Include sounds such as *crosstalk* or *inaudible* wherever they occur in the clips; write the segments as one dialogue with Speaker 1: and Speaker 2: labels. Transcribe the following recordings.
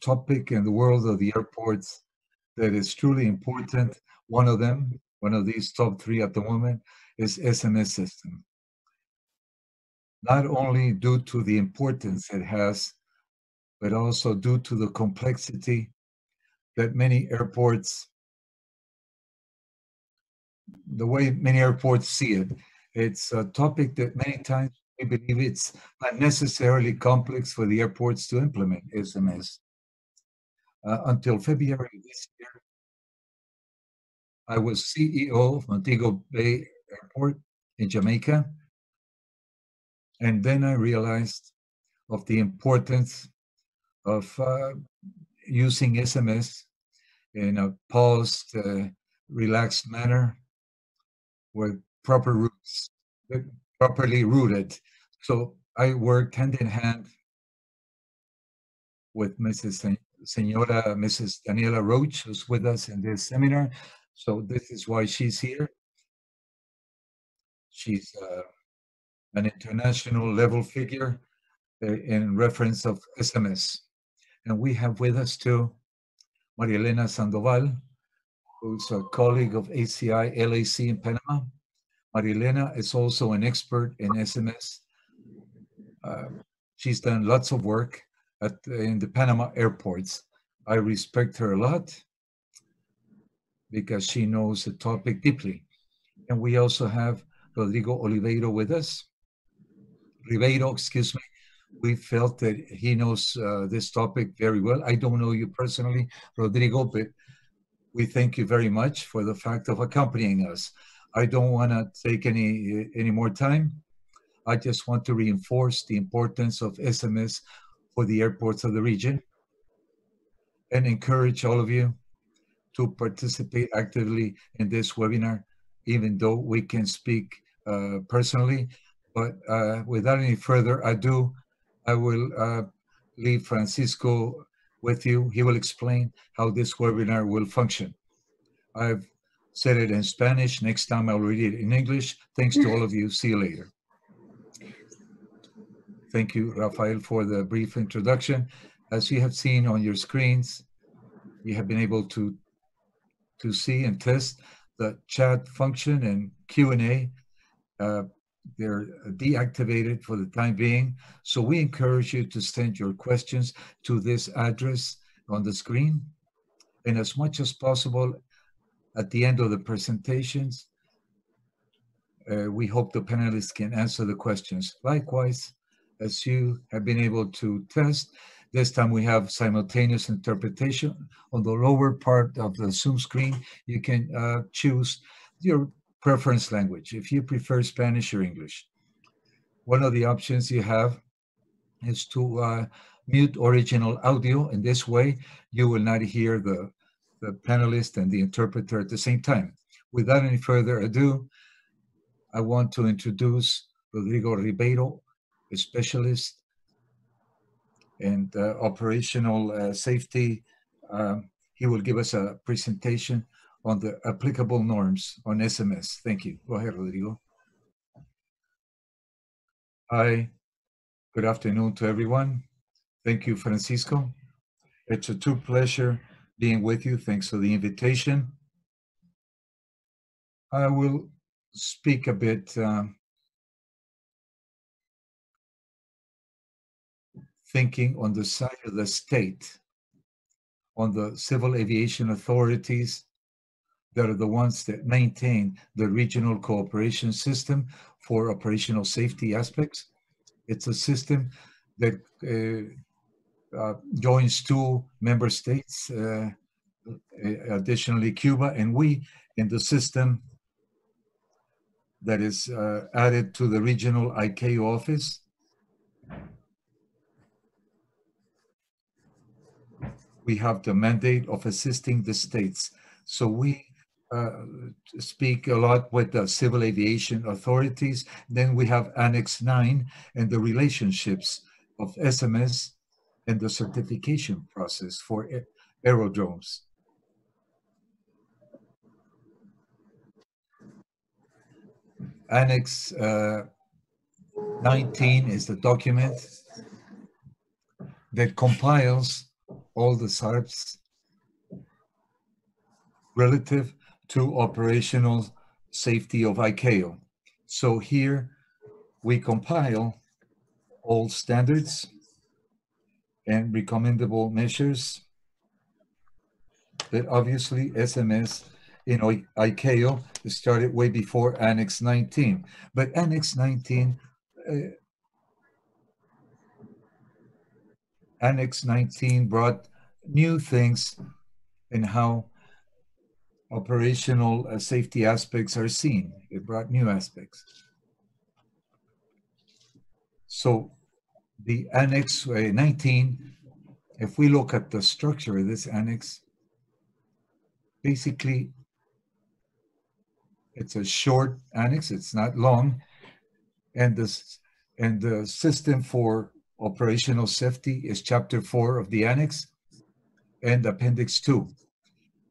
Speaker 1: topic in the world of the airports that is truly important. One of them, one of these top three at the moment, is SMS system. Not only due to the importance it has, but also due to the complexity that many airports, the way many airports see it. It's a topic that many times we believe it's unnecessarily complex for the airports to implement SMS. Uh, until February this year, I was CEO of Montego Bay Airport in Jamaica. And then I realized of the importance of uh, using SMS in a paused, uh, relaxed manner with proper roots, properly rooted. So I worked hand in hand with Mrs. Senora, Mrs. Daniela Roach, who's with us in this seminar. So this is why she's here. She's uh, an international level figure uh, in reference of SMS. And we have with us too Maria Elena Sandoval, who's a colleague of ACI LAC in Panama. Maria Elena is also an expert in SMS. Uh, she's done lots of work at, in the Panama airports. I respect her a lot because she knows the topic deeply. And we also have Rodrigo Oliveiro with us. Ribeiro, excuse me. We felt that he knows uh, this topic very well. I don't know you personally, Rodrigo, but we thank you very much for the fact of accompanying us. I don't want to take any any more time. I just want to reinforce the importance of SMS for the airports of the region and encourage all of you to participate actively in this webinar, even though we can speak uh, personally. But uh, without any further ado, I will uh, leave Francisco with you. He will explain how this webinar will function. I've said it in Spanish. Next time I'll read it in English. Thanks to all of you. See you later. Thank you, Rafael, for the brief introduction. As you have seen on your screens, you have been able to, to see and test the chat function and Q&A. Uh, they're deactivated for the time being. So we encourage you to send your questions to this address on the screen. And as much as possible, at the end of the presentations, uh, we hope the panelists can answer the questions. Likewise, as you have been able to test. This time we have simultaneous interpretation. On the lower part of the Zoom screen, you can uh, choose your preference language, if you prefer Spanish or English. One of the options you have is to uh, mute original audio. In this way, you will not hear the, the panelist and the interpreter at the same time. Without any further ado, I want to introduce Rodrigo Ribeiro, specialist and uh, operational uh, safety. Um, he will give us a presentation on the applicable norms on SMS. Thank you. Go ahead, Rodrigo. Hi, good afternoon to everyone. Thank you, Francisco. It's a true pleasure being with you. Thanks for the invitation. I will speak a bit um, thinking on the side of the state, on the civil aviation authorities that are the ones that maintain the regional cooperation system for operational safety aspects. It's a system that uh, uh, joins two member states, uh, additionally Cuba, and we in the system that is uh, added to the regional ICAO office we have the mandate of assisting the states. So we uh, speak a lot with the civil aviation authorities. Then we have Annex 9 and the relationships of SMS and the certification process for aerodromes. Annex uh, 19 is the document that compiles all the SARPs relative to operational safety of ICAO. So here we compile all standards and recommendable measures that obviously SMS in ICAO started way before Annex 19. But Annex 19, uh, Annex 19 brought new things in how operational uh, safety aspects are seen. It brought new aspects. So the Annex uh, 19, if we look at the structure of this annex, basically it's a short annex, it's not long, and this and the system for operational safety is chapter four of the annex and appendix two.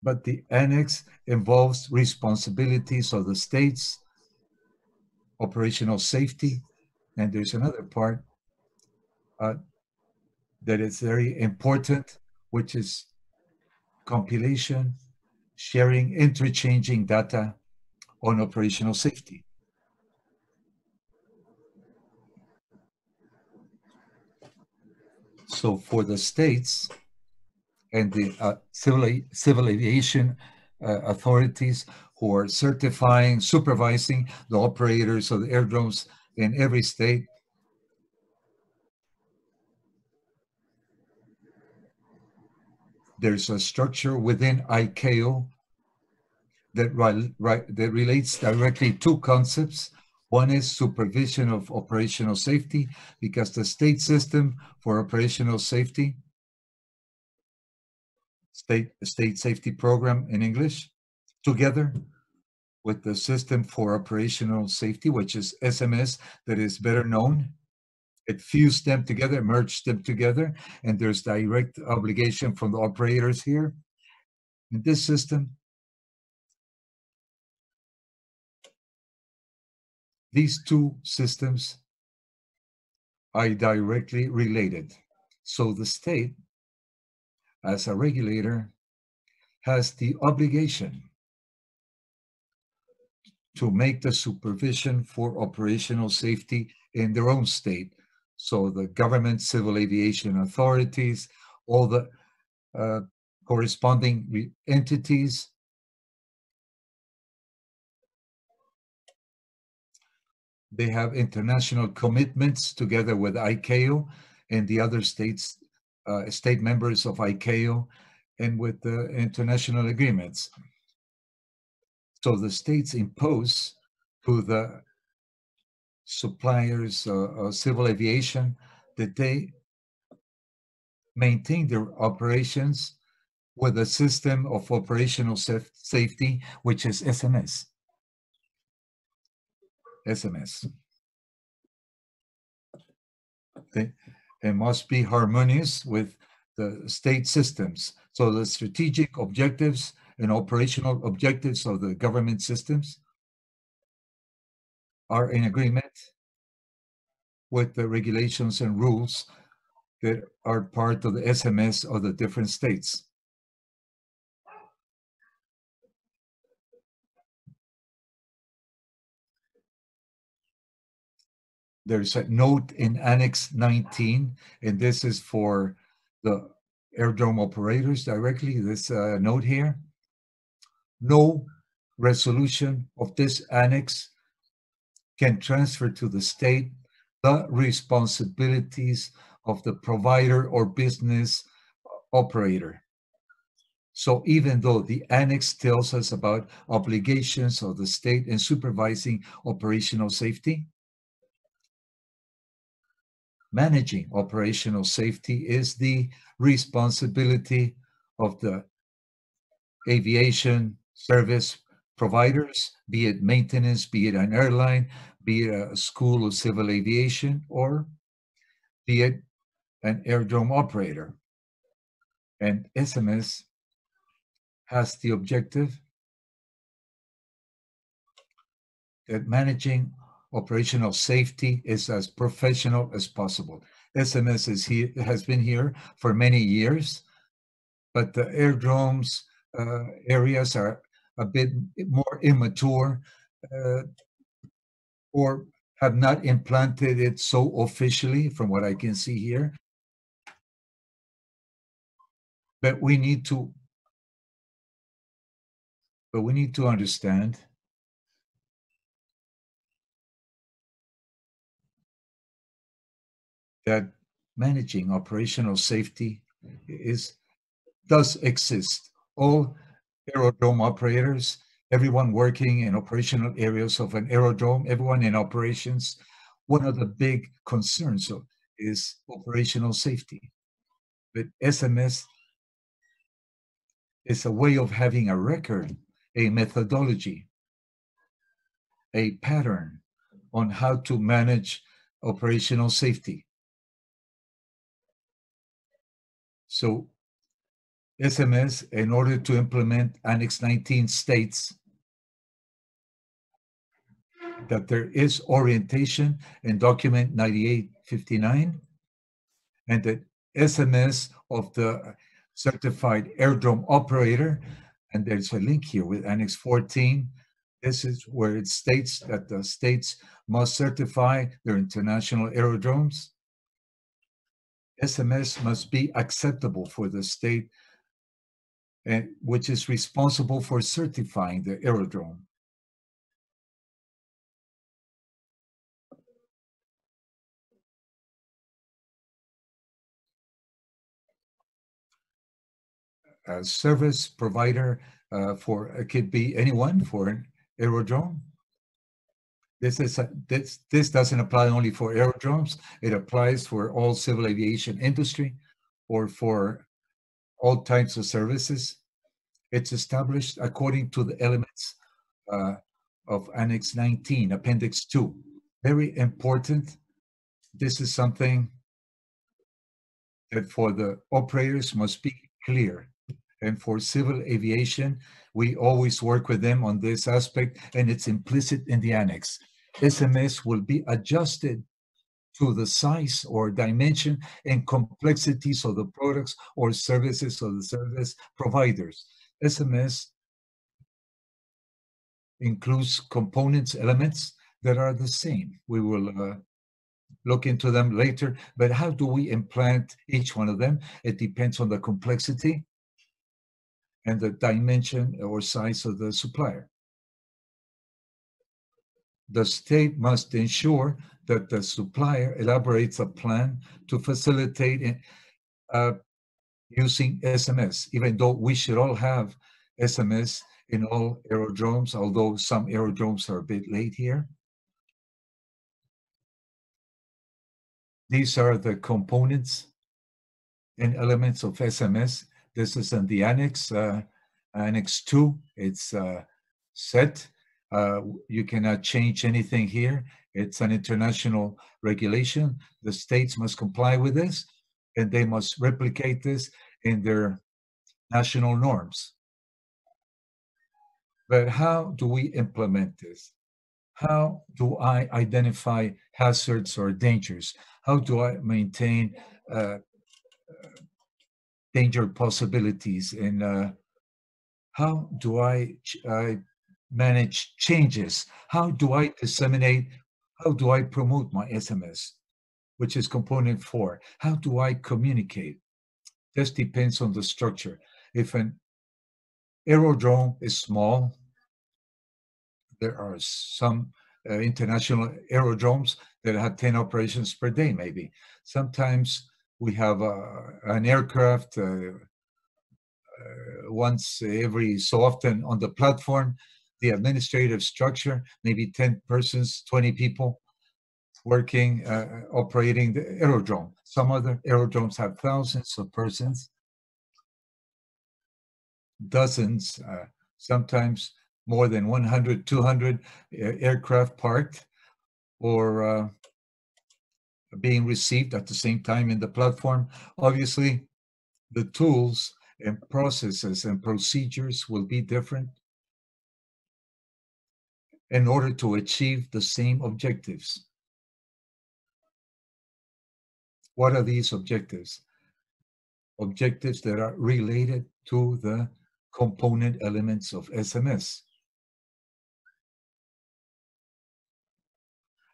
Speaker 1: But the annex involves responsibilities of the states, operational safety, and there's another part uh, that is very important, which is compilation, sharing, interchanging data on operational safety. So for the states and the uh, civil, civil aviation uh, authorities who are certifying, supervising the operators of the aerodromes in every state, there's a structure within ICAO that, that relates directly to concepts. One is supervision of operational safety, because the state system for operational safety, state, state safety program in English, together with the system for operational safety, which is SMS, that is better known it fused them together, merged them together, and there's direct obligation from the operators here. In this system, these two systems are directly related. So the state, as a regulator, has the obligation to make the supervision for operational safety in their own state so the government, civil aviation authorities, all the uh, corresponding entities They have international commitments together with ICAO and the other states, uh, state members of ICAO and with the international agreements. So the states impose to the suppliers, uh, uh, civil aviation, that they maintain their operations with a system of operational saf safety, which is SMS. SMS. It must be harmonious with the state systems. So the strategic objectives and operational objectives of the government systems are in agreement with the regulations and rules that are part of the SMS of the different states. There's a note in Annex 19, and this is for the aerodrome operators directly, this uh, note here. No resolution of this annex can transfer to the state the responsibilities of the provider or business operator. So even though the annex tells us about obligations of the state in supervising operational safety, managing operational safety is the responsibility of the aviation service providers, be it maintenance, be it an airline, be it a school of civil aviation, or be it an aerodrome operator. And SMS has the objective that managing operational safety is as professional as possible. SMS is here, has been here for many years, but the aerodromes uh, areas are a bit more immature uh, or have not implanted it so officially from what I can see here. But we need to but we need to understand that managing operational safety is does exist. All aerodrome operators, everyone working in operational areas of an aerodrome, everyone in operations, one of the big concerns is operational safety. But SMS is a way of having a record, a methodology, a pattern on how to manage operational safety. So SMS, in order to implement Annex 19 states that there is orientation in document 9859 and that SMS of the certified aerodrome operator, and there's a link here with Annex 14. This is where it states that the states must certify their international aerodromes. SMS must be acceptable for the state and which is responsible for certifying the aerodrome. A service provider uh, for it could be anyone for an aerodrome. This is a, this this doesn't apply only for aerodromes. It applies for all civil aviation industry, or for all types of services. It's established according to the elements uh, of Annex 19, Appendix 2. Very important. This is something that for the operators must be clear. And for civil aviation, we always work with them on this aspect, and it's implicit in the annex. SMS will be adjusted to the size or dimension and complexities of the products or services of the service providers. SMS includes components, elements that are the same. We will uh, look into them later, but how do we implant each one of them? It depends on the complexity and the dimension or size of the supplier the state must ensure that the supplier elaborates a plan to facilitate uh, using SMS, even though we should all have SMS in all aerodromes, although some aerodromes are a bit late here. These are the components and elements of SMS. This is in the annex, uh, annex 2. It's uh, set uh, you cannot change anything here. It's an international regulation. The states must comply with this, and they must replicate this in their national norms. But how do we implement this? How do I identify hazards or dangers? How do I maintain uh, danger possibilities? And uh, how do I, I manage changes? How do I disseminate? How do I promote my SMS, which is component four? How do I communicate? This depends on the structure. If an aerodrome is small, there are some uh, international aerodromes that have 10 operations per day, maybe. Sometimes we have uh, an aircraft uh, uh once every so often on the platform the administrative structure, maybe 10 persons, 20 people working, uh, operating the aerodrome. Some other aerodromes have thousands of persons, dozens, uh, sometimes more than 100, 200 aircraft parked or uh, being received at the same time in the platform. Obviously, the tools and processes and procedures will be different in order to achieve the same objectives. What are these objectives? objectives that are related to the component elements of SMS.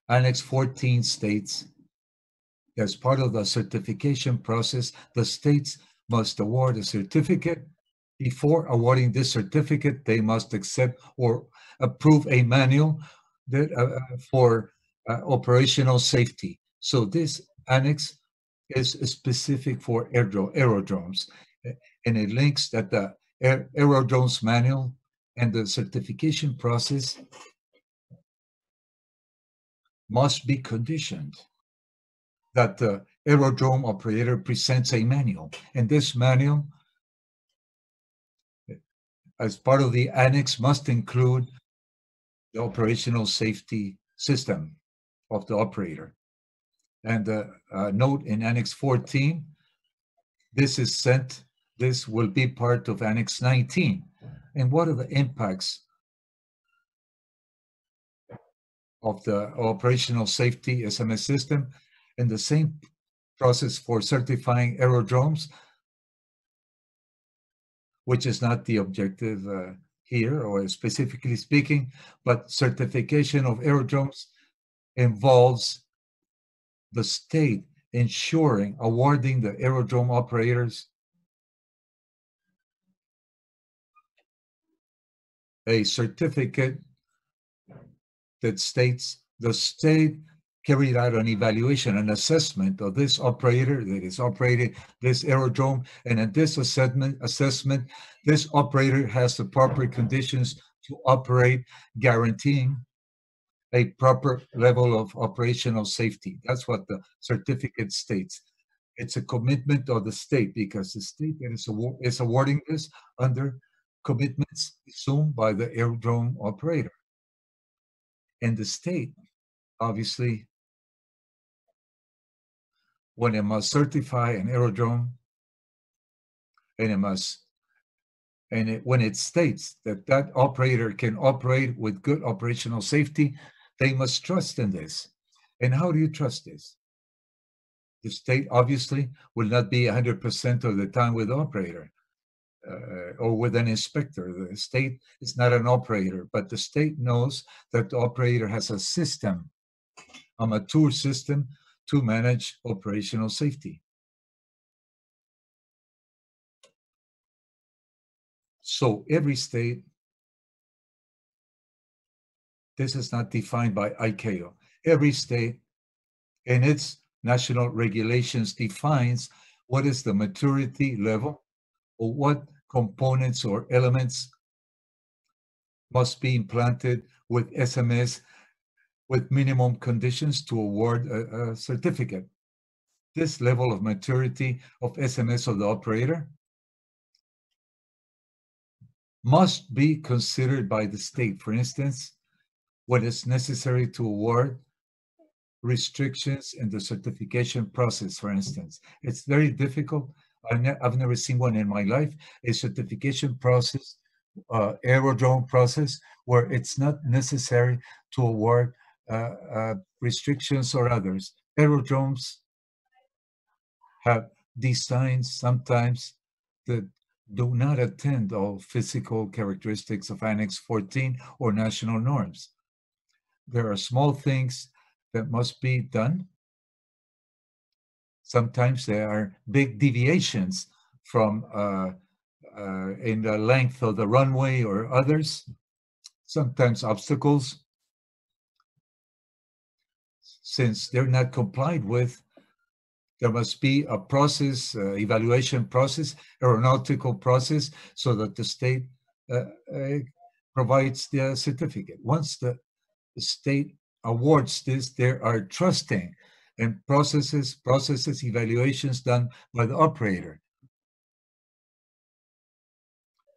Speaker 1: Annex 14 states, as part of the certification process, the states must award a certificate. Before awarding this certificate, they must accept or approve a manual that, uh, uh for uh, operational safety. So this annex is specific for aerodromes, and it links that the aerodromes manual and the certification process must be conditioned that the aerodrome operator presents a manual. And this manual, as part of the annex, must include the operational safety system of the operator. And uh, uh, note in Annex 14, this is sent, this will be part of Annex 19. And what are the impacts of the operational safety SMS system and the same process for certifying aerodromes, which is not the objective uh, here or specifically speaking, but certification of aerodromes involves the state ensuring awarding the aerodrome operators a certificate that states the state carried out an evaluation, an assessment of this operator that is operating this aerodrome. And in this assessment, assessment, this operator has the proper conditions to operate, guaranteeing a proper level of operational safety. That's what the certificate states. It's a commitment of the state because the state is, award, is awarding this under commitments assumed by the aerodrome operator. And the state, obviously, when it must certify an aerodrome, and it must, and it, when it states that that operator can operate with good operational safety, they must trust in this. And how do you trust this? The state obviously will not be 100% of the time with the operator uh, or with an inspector. The state is not an operator, but the state knows that the operator has a system, a mature system to manage operational safety. So every state this is not defined by ICAO. Every state in its national regulations defines what is the maturity level or what components or elements must be implanted with SMS with minimum conditions to award a, a certificate. This level of maturity of SMS of the operator must be considered by the state. For instance, what is necessary to award restrictions in the certification process, for instance. It's very difficult. I've, ne I've never seen one in my life, a certification process, uh, aerodrome process, where it's not necessary to award restrictions or others. Aerodromes have designs sometimes that do not attend all physical characteristics of Annex 14 or national norms there are small things that must be done. Sometimes there are big deviations from uh, uh, in the length of the runway or others, sometimes obstacles. Since they're not complied with, there must be a process, uh, evaluation process, aeronautical process, so that the state uh, uh, provides the certificate. Once the the state awards this, there are trusting and processes, processes, evaluations done by the operator.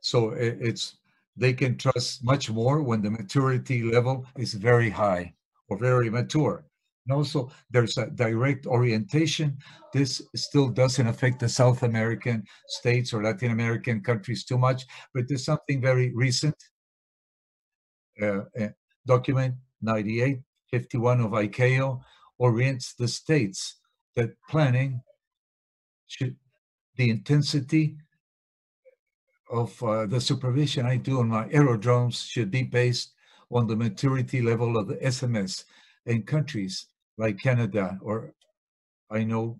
Speaker 1: So it's they can trust much more when the maturity level is very high or very mature. And also there's a direct orientation. This still doesn't affect the South American states or Latin American countries too much, but there's something very recent uh, uh document 98, 51 of ICAO orients the states that planning should the intensity of uh, the supervision I do on my aerodromes should be based on the maturity level of the SMS in countries like Canada or I know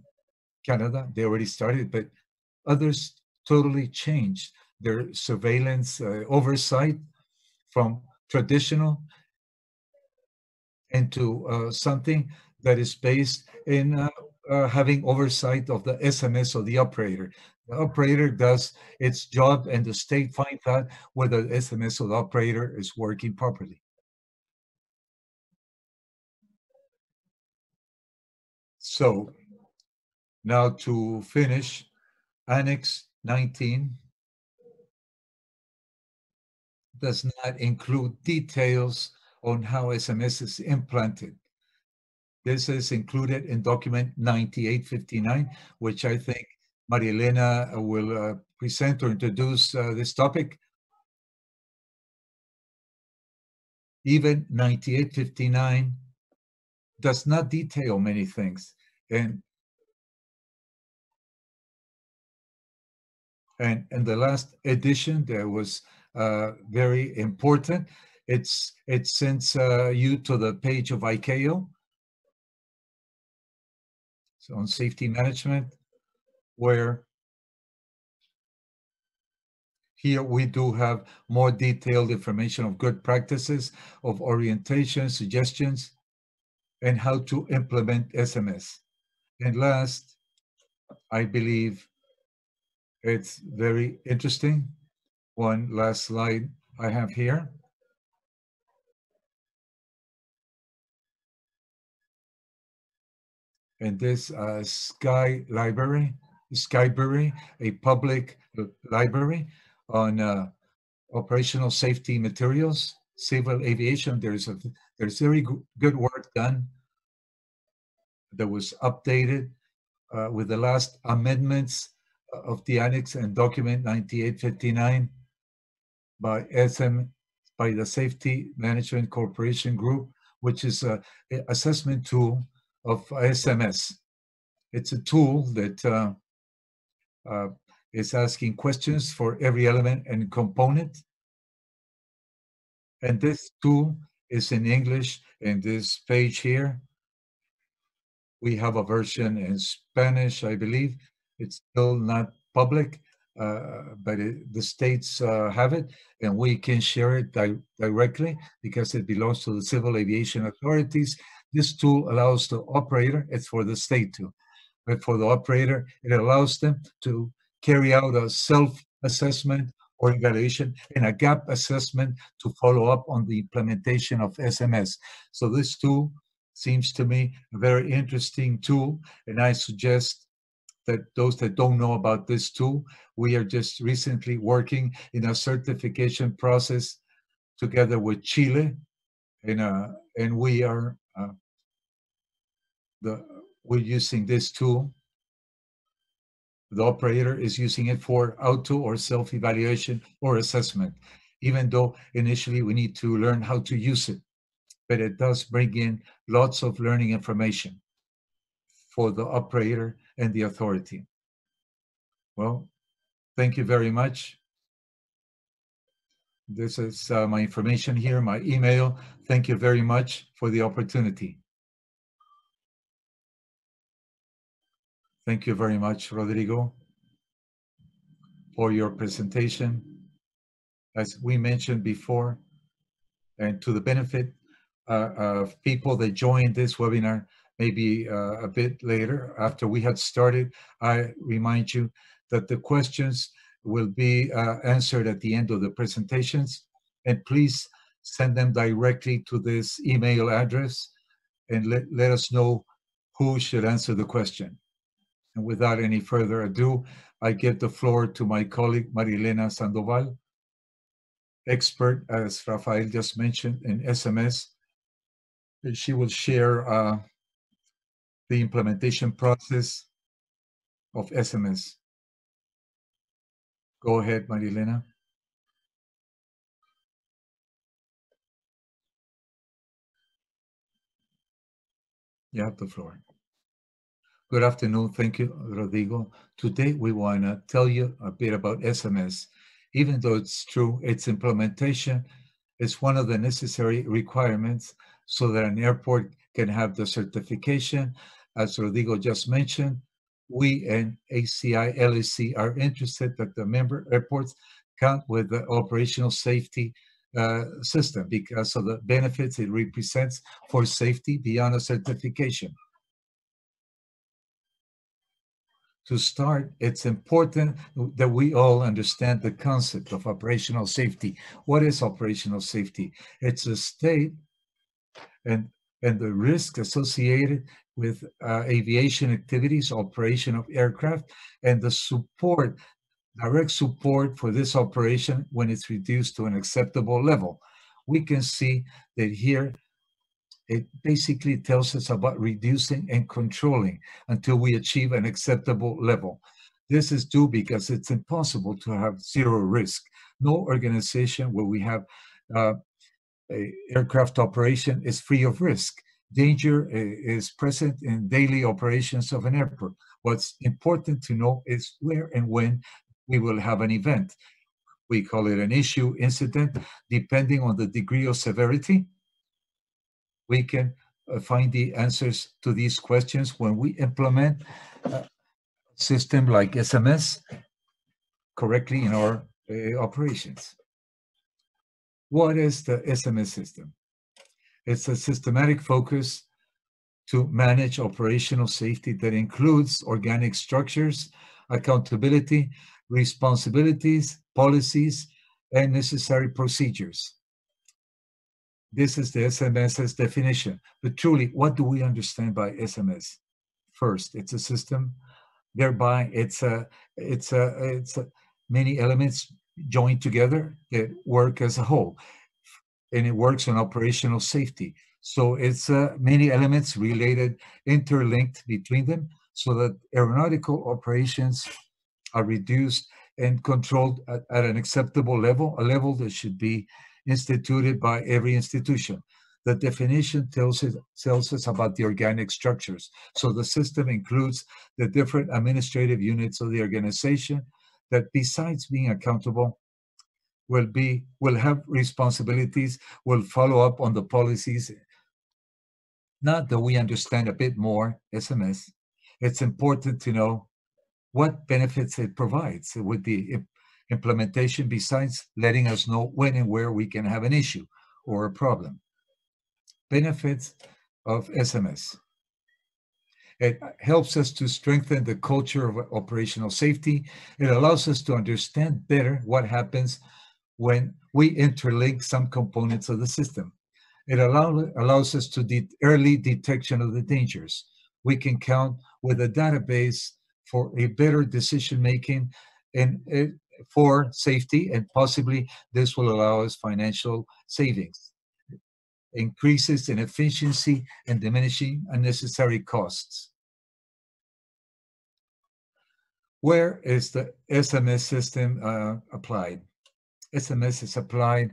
Speaker 1: Canada, they already started, but others totally changed their surveillance uh, oversight from traditional into uh, something that is based in uh, uh having oversight of the SMS of the operator. The operator does its job and the state finds out whether the SMS of the operator is working properly. So now to finish, Annex 19 does not include details on how SMS is implanted. This is included in document 9859, which I think Maria Elena will uh, present or introduce uh, this topic. Even 9859 does not detail many things. And and in the last edition, there was uh, very important. It's it sends uh, you to the page of ICAO. So on safety management, where here we do have more detailed information of good practices, of orientation, suggestions, and how to implement SMS. And last, I believe it's very interesting. One last slide I have here. And this uh, Sky Library, Skybrary, a public library on uh, operational safety materials, civil aviation. There's a there's very good work done that was updated uh, with the last amendments of the annex and document 9859 by SM by the Safety Management Corporation Group, which is a, a assessment tool of SMS. It's a tool that uh, uh, is asking questions for every element and component. And this tool is in English in this page here. We have a version in Spanish, I believe. It's still not public, uh, but it, the states uh, have it, and we can share it di directly because it belongs to the civil aviation authorities. This tool allows the operator, it's for the state too, but for the operator, it allows them to carry out a self-assessment or evaluation and a gap assessment to follow up on the implementation of SMS. So this tool seems to me a very interesting tool, and I suggest that those that don't know about this tool, we are just recently working in a certification process together with Chile, and uh, and we are uh, the we're using this tool. The operator is using it for auto or self-evaluation or assessment, even though initially we need to learn how to use it. But it does bring in lots of learning information for the operator and the authority. Well, thank you very much. This is uh, my information here, my email. Thank you very much for the opportunity. Thank you very much, Rodrigo, for your presentation. As we mentioned before, and to the benefit uh, of people that joined this webinar, maybe uh, a bit later after we had started, I remind you that the questions will be uh, answered at the end of the presentations. And please send them directly to this email address and let, let us know who should answer the question. And without any further ado, I give the floor to my colleague, Maria Elena Sandoval, expert, as Rafael just mentioned, in SMS. She will share uh, the implementation process of SMS. Go ahead, Maria Elena. You have the floor. Good afternoon. Thank you, Rodrigo. Today, we want to tell you a bit about SMS. Even though it's true, its implementation is one of the necessary requirements so that an airport can have the certification. As Rodrigo just mentioned, we and ACI LAC are interested that the member airports count with the operational safety uh, system because of the benefits it represents for safety beyond a certification. To start, it's important that we all understand the concept of operational safety. What is operational safety? It's a state and and the risk associated with uh, aviation activities, operation of aircraft, and the support, direct support for this operation when it's reduced to an acceptable level. We can see that here it basically tells us about reducing and controlling until we achieve an acceptable level. This is due because it's impossible to have zero risk. No organization where we have uh, aircraft operation is free of risk. Danger is present in daily operations of an airport. What's important to know is where and when we will have an event. We call it an issue incident, depending on the degree of severity. We can uh, find the answers to these questions when we implement a system like SMS correctly in our uh, operations. What is the SMS system? It's a systematic focus to manage operational safety that includes organic structures, accountability, responsibilities, policies, and necessary procedures. This is the SMS's definition. But truly, what do we understand by SMS? First, it's a system. Thereby, it's a it's a it's a many elements joined together that work as a whole. And it works on operational safety. So it's uh, many elements related, interlinked between them so that aeronautical operations are reduced and controlled at, at an acceptable level, a level that should be instituted by every institution. The definition tells us, tells us about the organic structures. So the system includes the different administrative units of the organization, that besides being accountable, will be will have responsibilities, will follow up on the policies. Not that we understand a bit more SMS, it's important to know what benefits it provides with the implementation besides letting us know when and where we can have an issue or a problem. Benefits of SMS. It helps us to strengthen the culture of operational safety. It allows us to understand better what happens when we interlink some components of the system. It allow, allows us to de early detection of the dangers. We can count with a database for a better decision making and uh, for safety, and possibly this will allow us financial savings, increases in efficiency, and diminishing unnecessary costs. Where is the SMS system uh, applied? SMS is applied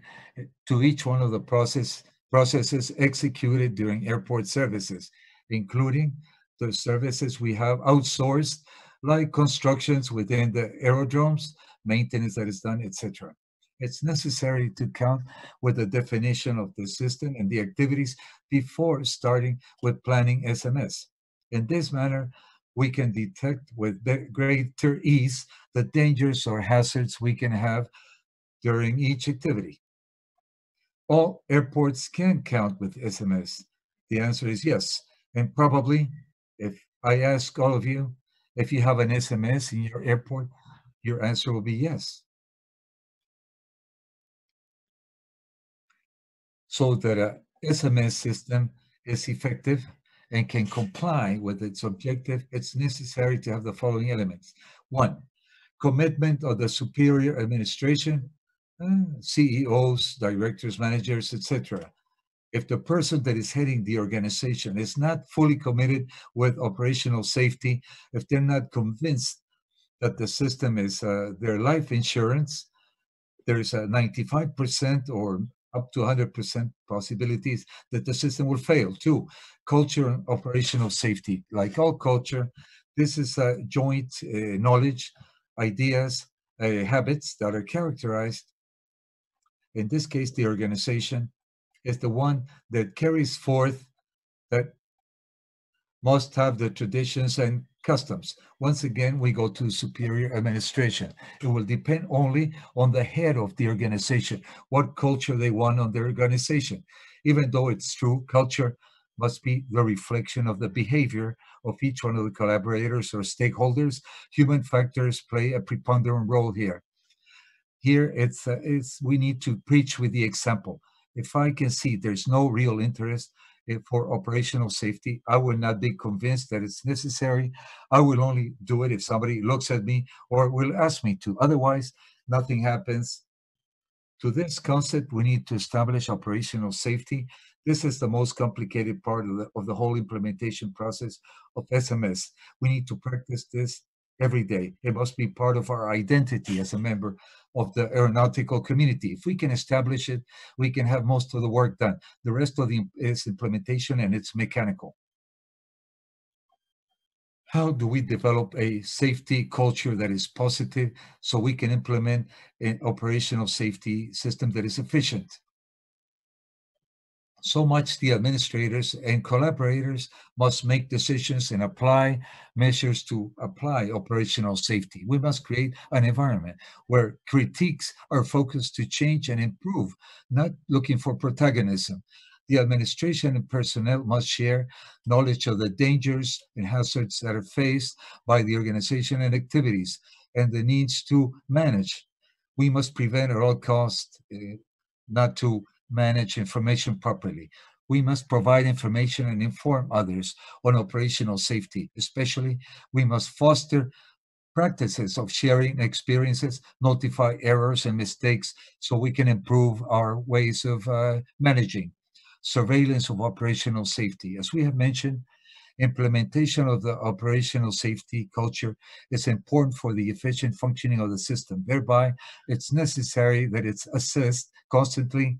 Speaker 1: to each one of the process, processes executed during airport services, including the services we have outsourced, like constructions within the aerodromes, maintenance that is done, etc. It's necessary to count with the definition of the system and the activities before starting with planning SMS. In this manner, we can detect with greater ease the dangers or hazards we can have during each activity. All airports can count with SMS. The answer is yes. And probably, if I ask all of you, if you have an SMS in your airport, your answer will be yes. So that a SMS system is effective and can comply with its objective, it's necessary to have the following elements. One, commitment of the superior administration CEOs, directors, managers, etc. If the person that is heading the organization is not fully committed with operational safety, if they're not convinced that the system is uh, their life insurance, there is a 95% or up to 100% possibilities that the system will fail. too. culture and operational safety. Like all culture, this is a joint uh, knowledge, ideas, uh, habits that are characterized. In this case, the organization is the one that carries forth that must have the traditions and customs. Once again, we go to superior administration. It will depend only on the head of the organization, what culture they want on their organization. Even though it's true, culture must be the reflection of the behavior of each one of the collaborators or stakeholders. Human factors play a preponderant role here. Here, it's, uh, it's we need to preach with the example. If I can see there's no real interest Eh, for operational safety. I will not be convinced that it's necessary. I will only do it if somebody looks at me or will ask me to. Otherwise, nothing happens. To this concept, we need to establish operational safety. This is the most complicated part of the, of the whole implementation process of SMS. We need to practice this every day. It must be part of our identity as a member of the aeronautical community. If we can establish it, we can have most of the work done. The rest of the is implementation and it's mechanical. How do we develop a safety culture that is positive so we can implement an operational safety system that is efficient? So much the administrators and collaborators must make decisions and apply measures to apply operational safety. We must create an environment where critiques are focused to change and improve, not looking for protagonism. The administration and personnel must share knowledge of the dangers and hazards that are faced by the organization and activities and the needs to manage. We must prevent at all costs uh, not to manage information properly. We must provide information and inform others on operational safety. Especially, we must foster practices of sharing experiences, notify errors and mistakes so we can improve our ways of uh, managing. Surveillance of operational safety. As we have mentioned, implementation of the operational safety culture is important for the efficient functioning of the system. Thereby, it's necessary that it's assessed constantly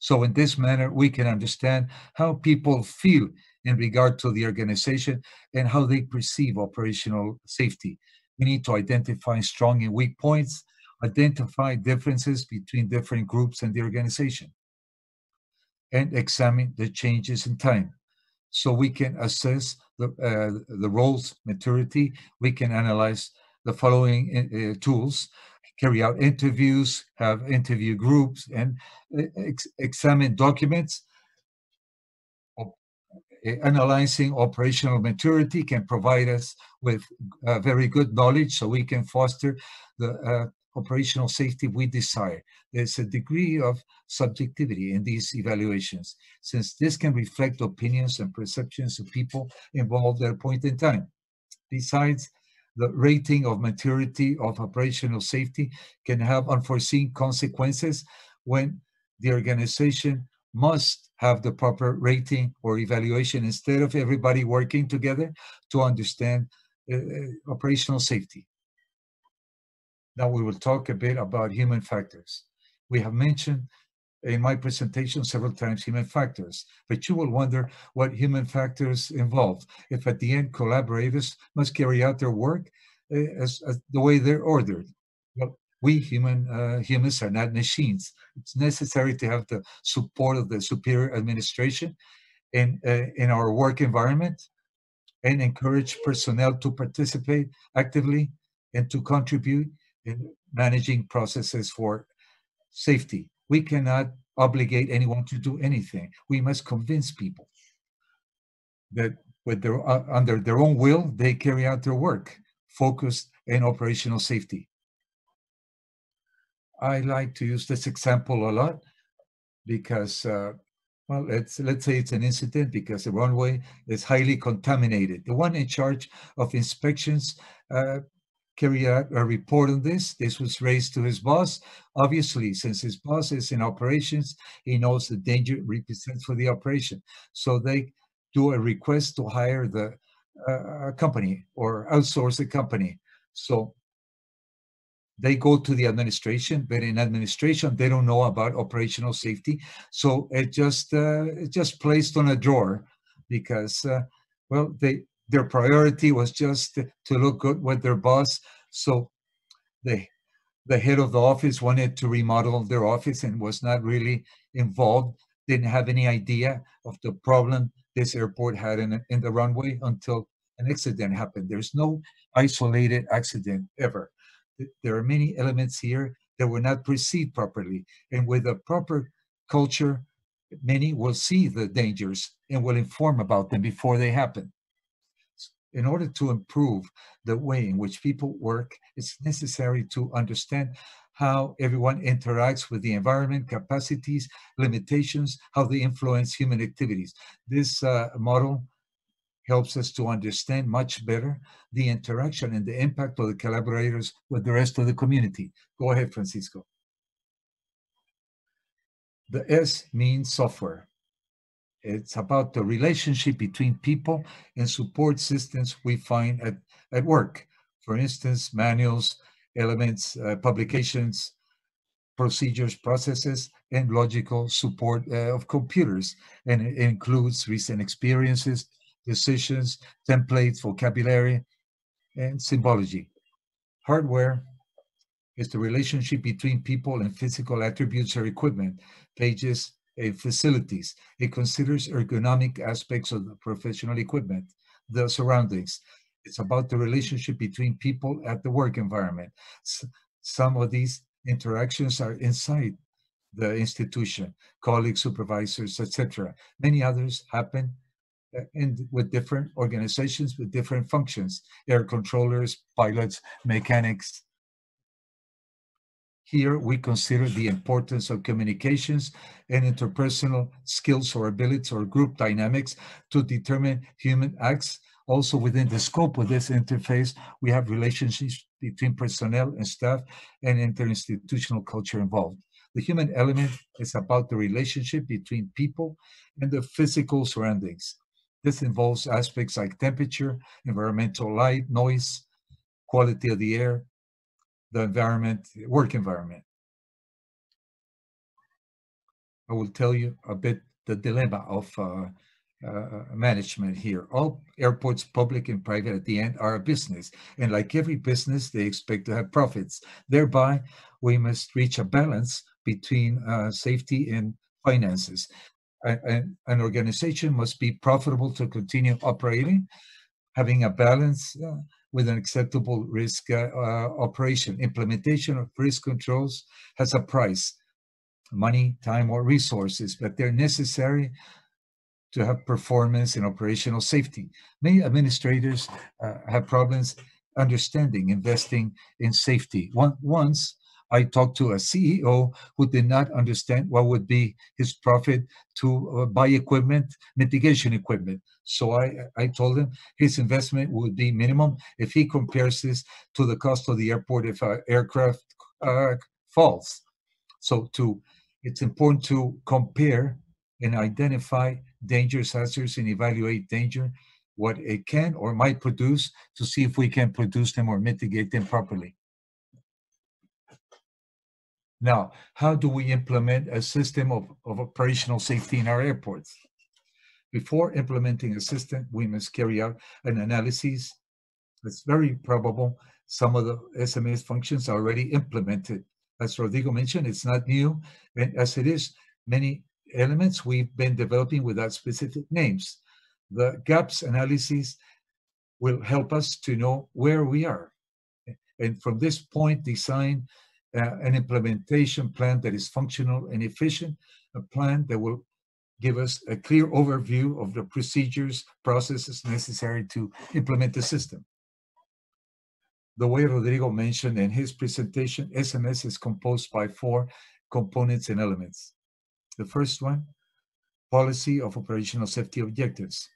Speaker 1: so in this manner, we can understand how people feel in regard to the organization and how they perceive operational safety. We need to identify strong and weak points, identify differences between different groups and the organization, and examine the changes in time. So we can assess the, uh, the roles maturity. We can analyze the following uh, tools carry out interviews, have interview groups, and ex examine documents. Analyzing operational maturity can provide us with uh, very good knowledge so we can foster the uh, operational safety we desire. There's a degree of subjectivity in these evaluations, since this can reflect opinions and perceptions of people involved at a point in time. Besides, the rating of maturity of operational safety can have unforeseen consequences when the organization must have the proper rating or evaluation instead of everybody working together to understand uh, uh operational safety. Now we will talk a bit about human factors. We have mentioned in my presentation several times human factors, but you will wonder what human factors involve if at the end collaborators must carry out their work uh, as, as, the way they're ordered. Well, we human uh, humans are not machines. It's necessary to have the support of the superior administration in, uh, in our work environment and encourage personnel to participate actively and to contribute in managing processes for safety we cannot obligate anyone to do anything. We must convince people that with their, uh, under their own will, they carry out their work, focused in operational safety. I like to use this example a lot because, uh, well, let's, let's say it's an incident because the runway is highly contaminated. The one in charge of inspections uh, carry out a report on this. This was raised to his boss. Obviously, since his boss is in operations, he knows the danger it represents for the operation. So they do a request to hire the uh, company or outsource the company. So they go to the administration, but in administration they don't know about operational safety, so it just uh, it just placed on a drawer because uh, well they their priority was just to look good with their boss, so they the head of the office wanted to remodel their office and was not really involved, didn't have any idea of the problem this airport had in, in the runway until an accident happened. There's no isolated accident ever. There are many elements here that were not perceived properly. And with a proper culture, many will see the dangers and will inform about them before they happen. In order to improve the way in which people work, it's necessary to understand how everyone interacts with the environment, capacities, limitations, how they influence human activities. This uh, model helps us to understand much better the interaction and the impact of the collaborators with the rest of the community. Go ahead, Francisco. The S means software. It's about the relationship between people and support systems we find at, at work. For instance, manuals, elements, uh, publications, procedures, processes, and logical support uh, of computers. And it includes recent experiences, decisions, templates, vocabulary, and symbology. Hardware is the relationship between people and physical attributes or equipment, pages, facilities. It considers ergonomic aspects of the professional equipment, the surroundings. It's about the relationship between people at the work environment. some of these interactions are inside the institution, colleagues, supervisors, etc. Many others happen uh, with different organizations with different functions, air controllers, pilots, mechanics. Here we consider the importance of communications and interpersonal skills or abilities or group dynamics to determine human acts. Also within the scope of this interface, we have relationships between personnel and staff and interinstitutional culture involved. The human element is about the relationship between people and the physical surroundings. This involves aspects like temperature, environmental light, noise, quality of the air, the environment, work environment. I will tell you a bit the dilemma of uh, uh, management here. All airports, public and private, at the end are a business. And like every business, they expect to have profits. Thereby, we must reach a balance between uh, safety and finances an, an organization must be profitable to continue operating, having a balance uh, with an acceptable risk uh, uh, operation. Implementation of risk controls has a price, money, time, or resources, but they're necessary to have performance and operational safety. Many administrators uh, have problems understanding investing in safety. One, once I talked to a CEO who did not understand what would be his profit to uh, buy equipment, mitigation equipment. So I, I told him his investment would be minimum if he compares this to the cost of the airport if an aircraft uh, falls. So to it's important to compare and identify dangerous hazards and evaluate danger, what it can or might produce to see if we can produce them or mitigate them properly. Now, how do we implement a system of, of operational safety in our airports? Before implementing a system, we must carry out an analysis. It's very probable some of the SMS functions are already implemented. As Rodrigo mentioned, it's not new, and as it is, many elements we've been developing without specific names. The gaps analysis will help us to know where we are. And from this point, design uh, an implementation plan that is functional and efficient, a plan that will give us a clear overview of the procedures, processes necessary to implement the system. The way Rodrigo mentioned in his presentation, SMS is composed by four components and elements. The first one, policy of operational safety objectives.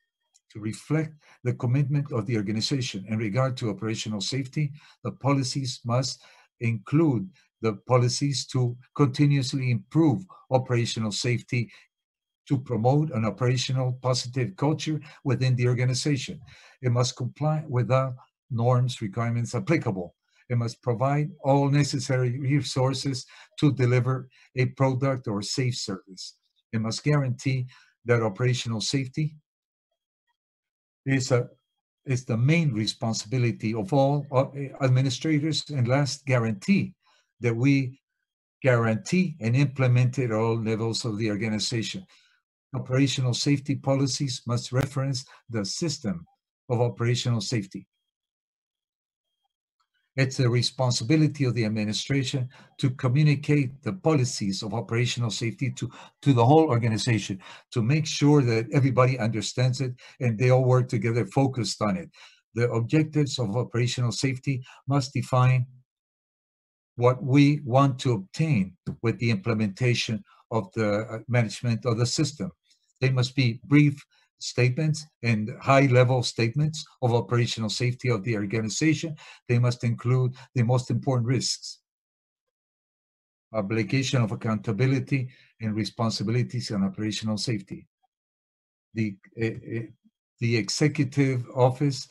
Speaker 1: To reflect the commitment of the organization in regard to operational safety, the policies must include the policies to continuously improve operational safety to promote an operational positive culture within the organization. It must comply with the norms, requirements applicable. It must provide all necessary resources to deliver a product or safe service. It must guarantee that operational safety is a is the main responsibility of all uh, administrators and last guarantee that we guarantee and implement at all levels of the organization. Operational safety policies must reference the system of operational safety. It's the responsibility of the administration to communicate the policies of operational safety to, to the whole organization, to make sure that everybody understands it and they all work together focused on it. The objectives of operational safety must define what we want to obtain with the implementation of the uh, management of the system. They must be brief, statements and high level statements of operational safety of the organization. They must include the most important risks, obligation of accountability and responsibilities on operational safety. The, uh, the executive office,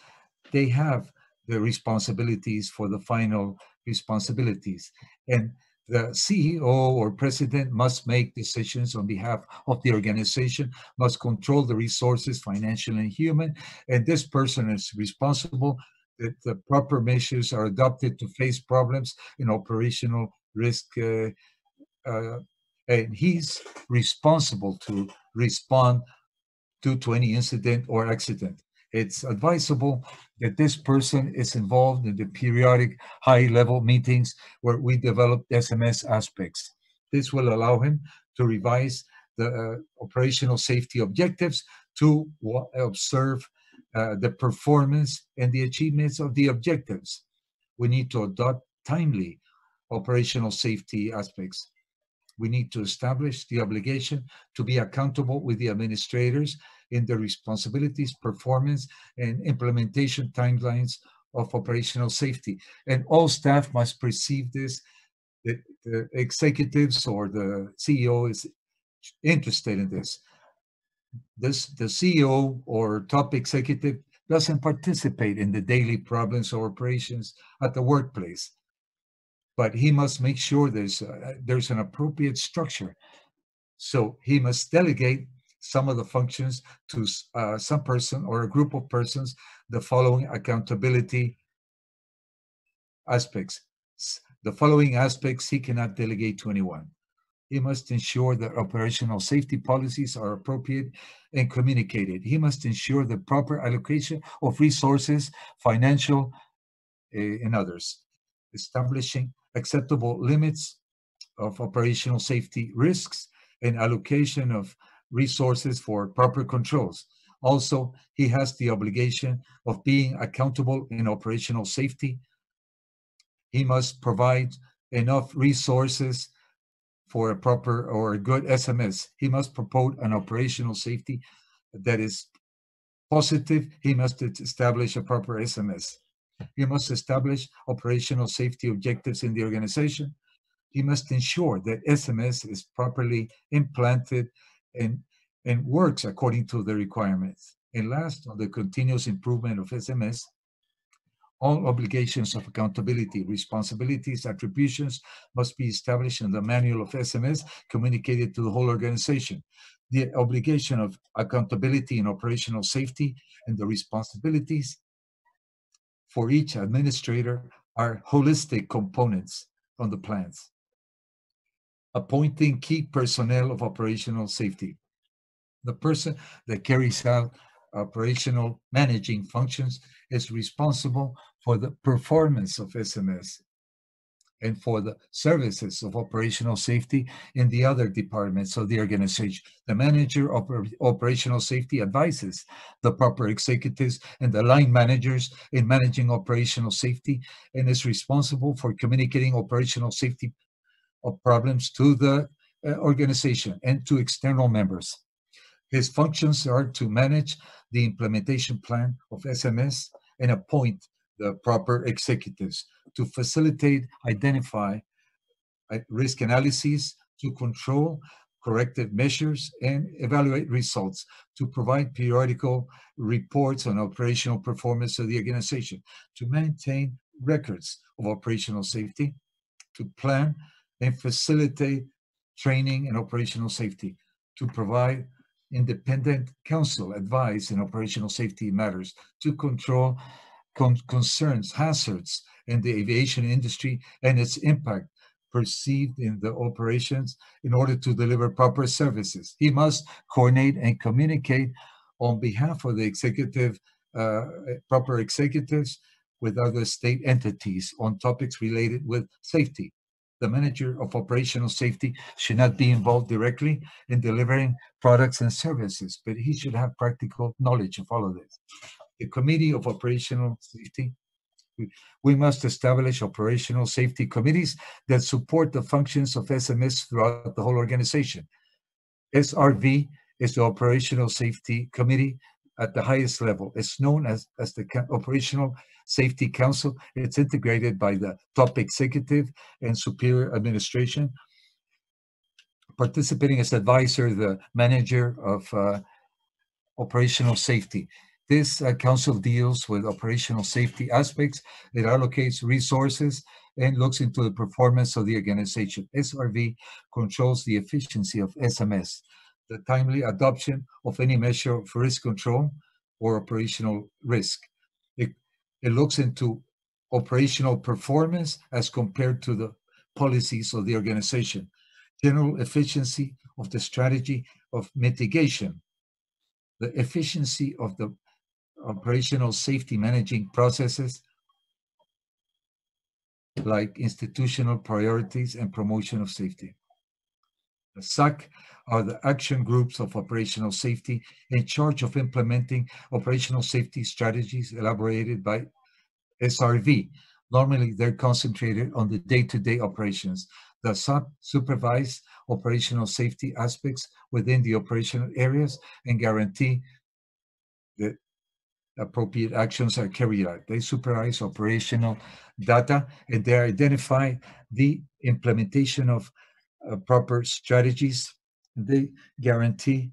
Speaker 1: they have the responsibilities for the final responsibilities. And the CEO or president must make decisions on behalf of the organization, must control the resources, financial and human, and this person is responsible that the proper measures are adopted to face problems in operational risk. Uh, uh, and he's responsible to respond to, to any incident or accident it's advisable that this person is involved in the periodic high level meetings where we develop SMS aspects. This will allow him to revise the uh, operational safety objectives to observe uh, the performance and the achievements of the objectives. We need to adopt timely operational safety aspects. We need to establish the obligation to be accountable with the administrators in the responsibilities, performance, and implementation timelines of operational safety. And all staff must perceive this. The, the executives or the CEO is interested in this. This the CEO or top executive doesn't participate in the daily problems or operations at the workplace, but he must make sure there's a, there's an appropriate structure. So he must delegate some of the functions to uh, some person or a group of persons the following accountability aspects. The following aspects he cannot delegate to anyone. He must ensure that operational safety policies are appropriate and communicated. He must ensure the proper allocation of resources, financial uh, and others, establishing acceptable limits of operational safety risks and allocation of resources for proper controls. Also, he has the obligation of being accountable in operational safety. He must provide enough resources for a proper or a good SMS. He must propose an operational safety that is positive. He must establish a proper SMS. He must establish operational safety objectives in the organization. He must ensure that SMS is properly implanted and, and works according to the requirements. And last, on the continuous improvement of SMS, all obligations of accountability, responsibilities, attributions must be established in the manual of SMS communicated to the whole organization. The obligation of accountability and operational safety and the responsibilities for each administrator are holistic components on the plans appointing key personnel of operational safety. The person that carries out operational managing functions is responsible for the performance of SMS and for the services of operational safety in the other departments of the organization. The manager of operational safety advises the proper executives and the line managers in managing operational safety and is responsible for communicating operational safety problems to the uh, organization and to external members. His functions are to manage the implementation plan of SMS and appoint the proper executives to facilitate, identify uh, risk analyses, to control corrective measures, and evaluate results, to provide periodical reports on operational performance of the organization, to maintain records of operational safety, to plan and facilitate training and operational safety, to provide independent counsel advice in operational safety matters, to control con concerns, hazards in the aviation industry and its impact perceived in the operations in order to deliver proper services. He must coordinate and communicate on behalf of the executive, uh, proper executives with other state entities on topics related with safety. The manager of operational safety should not be involved directly in delivering products and services, but he should have practical knowledge of all of this. The Committee of Operational Safety we must establish operational safety committees that support the functions of SMS throughout the whole organization. SRB is the Operational Safety Committee at the highest level. It's known as, as the Operational Safety Council. It's integrated by the top executive and superior administration. Participating as advisor, the manager of uh, operational safety. This uh, council deals with operational safety aspects. It allocates resources and looks into the performance of the organization. SRB controls the efficiency of SMS, the timely adoption of any measure of risk control or operational risk. It, it looks into operational performance as compared to the policies of the organization, general efficiency of the strategy of mitigation, the efficiency of the operational safety managing processes like institutional priorities and promotion of safety. The SAG are the action groups of operational safety in charge of implementing operational safety strategies elaborated by SRB. Normally, they're concentrated on the day-to-day -day operations. The SAG supervise operational safety aspects within the operational areas and guarantee that appropriate actions are carried out. They supervise operational data and they identify the implementation of uh, proper strategies. They guarantee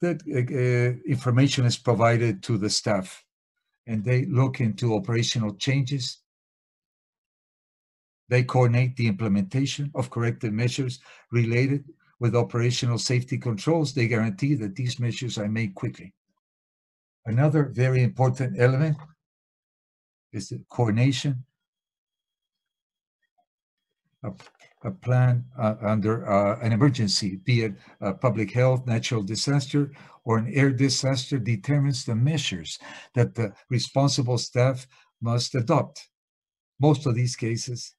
Speaker 1: that uh, information is provided to the staff and they look into operational changes. They coordinate the implementation of corrective measures related with operational safety controls. They guarantee that these measures are made quickly. Another very important element is the coordination. A, a plan uh, under uh, an emergency, be it public health, natural disaster, or an air disaster, determines the measures that the responsible staff must adopt. Most of these cases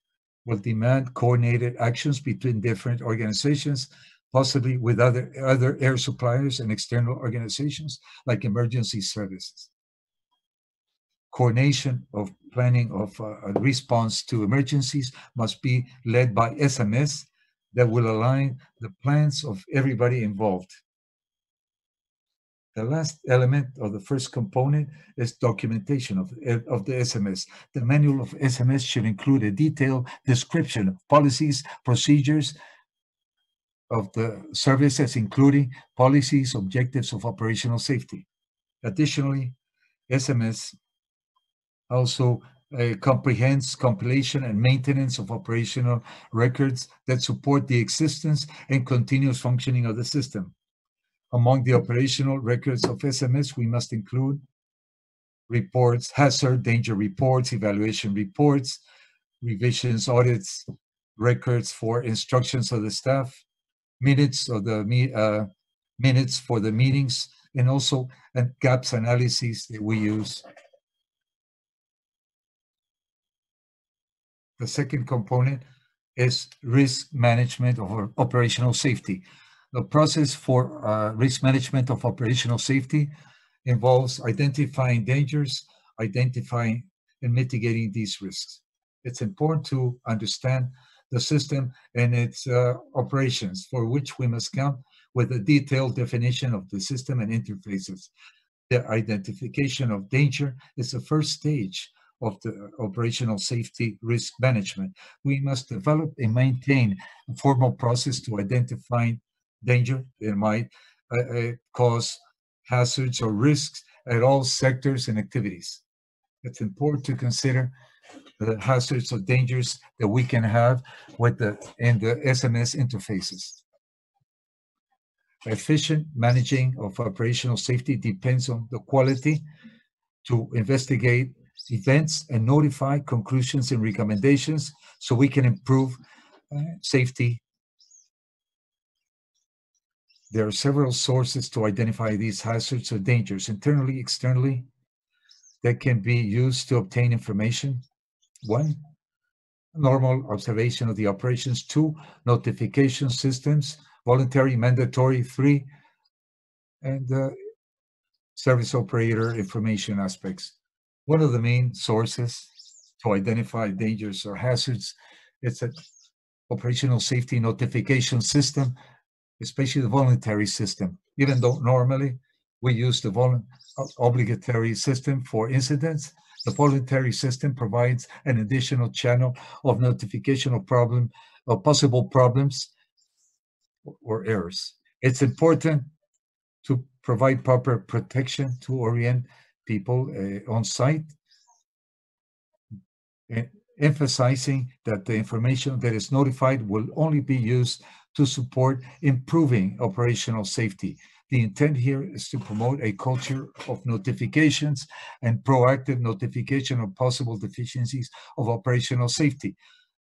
Speaker 1: will demand coordinated actions between different organizations possibly with other, other air suppliers and external organizations like emergency services. Coordination of planning of uh, response to emergencies must be led by SMS that will align the plans of everybody involved. The last element of the first component is documentation of, of the SMS. The manual of SMS should include a detailed description of policies, procedures, of the services, including policies, objectives of operational safety. Additionally, SMS also uh, comprehends compilation and maintenance of operational records that support the existence and continuous functioning of the system. Among the operational records of SMS, we must include reports, hazard, danger reports, evaluation reports, revisions, audits, records for instructions of the staff, minutes of the uh, minutes for the meetings, and also and gaps analysis that we use. The second component is risk management or operational safety. The process for uh, risk management of operational safety involves identifying dangers, identifying and mitigating these risks. It's important to understand the system and its uh, operations, for which we must count with a detailed definition of the system and interfaces. The identification of danger is the first stage of the operational safety risk management. We must develop and maintain a formal process to identify danger that might uh, uh, cause hazards or risks at all sectors and activities. It's important to consider the hazards or dangers that we can have with the in the SMS interfaces. Efficient managing of operational safety depends on the quality to investigate events and notify conclusions and recommendations so we can improve uh, safety. There are several sources to identify these hazards or dangers, internally, externally, that can be used to obtain information. One, normal observation of the operations. Two, notification systems, voluntary, mandatory. Three, and uh, service operator information aspects. One of the main sources to identify dangers or hazards is an operational safety notification system, especially the voluntary system. Even though normally we use the obligatory system for incidents, the voluntary system provides an additional channel of notification of problem of possible problems or errors. It's important to provide proper protection to orient people uh, on site, emphasizing that the information that is notified will only be used to support improving operational safety. The intent here is to promote a culture of notifications and proactive notification of possible deficiencies of operational safety.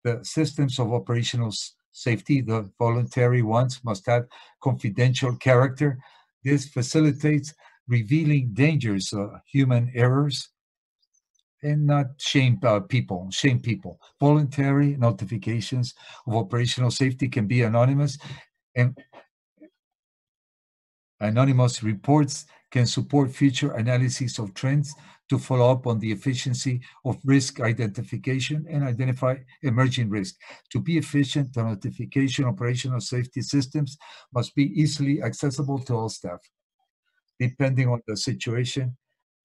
Speaker 1: The systems of operational safety, the voluntary ones, must have confidential character this facilitates revealing dangers, uh, human errors, and not shame uh, people, shame people. Voluntary notifications of operational safety can be anonymous, and anonymous reports can support future analyses of trends to follow up on the efficiency of risk identification and identify emerging risk. To be efficient, the notification operational safety systems must be easily accessible to all staff. Depending on the situation,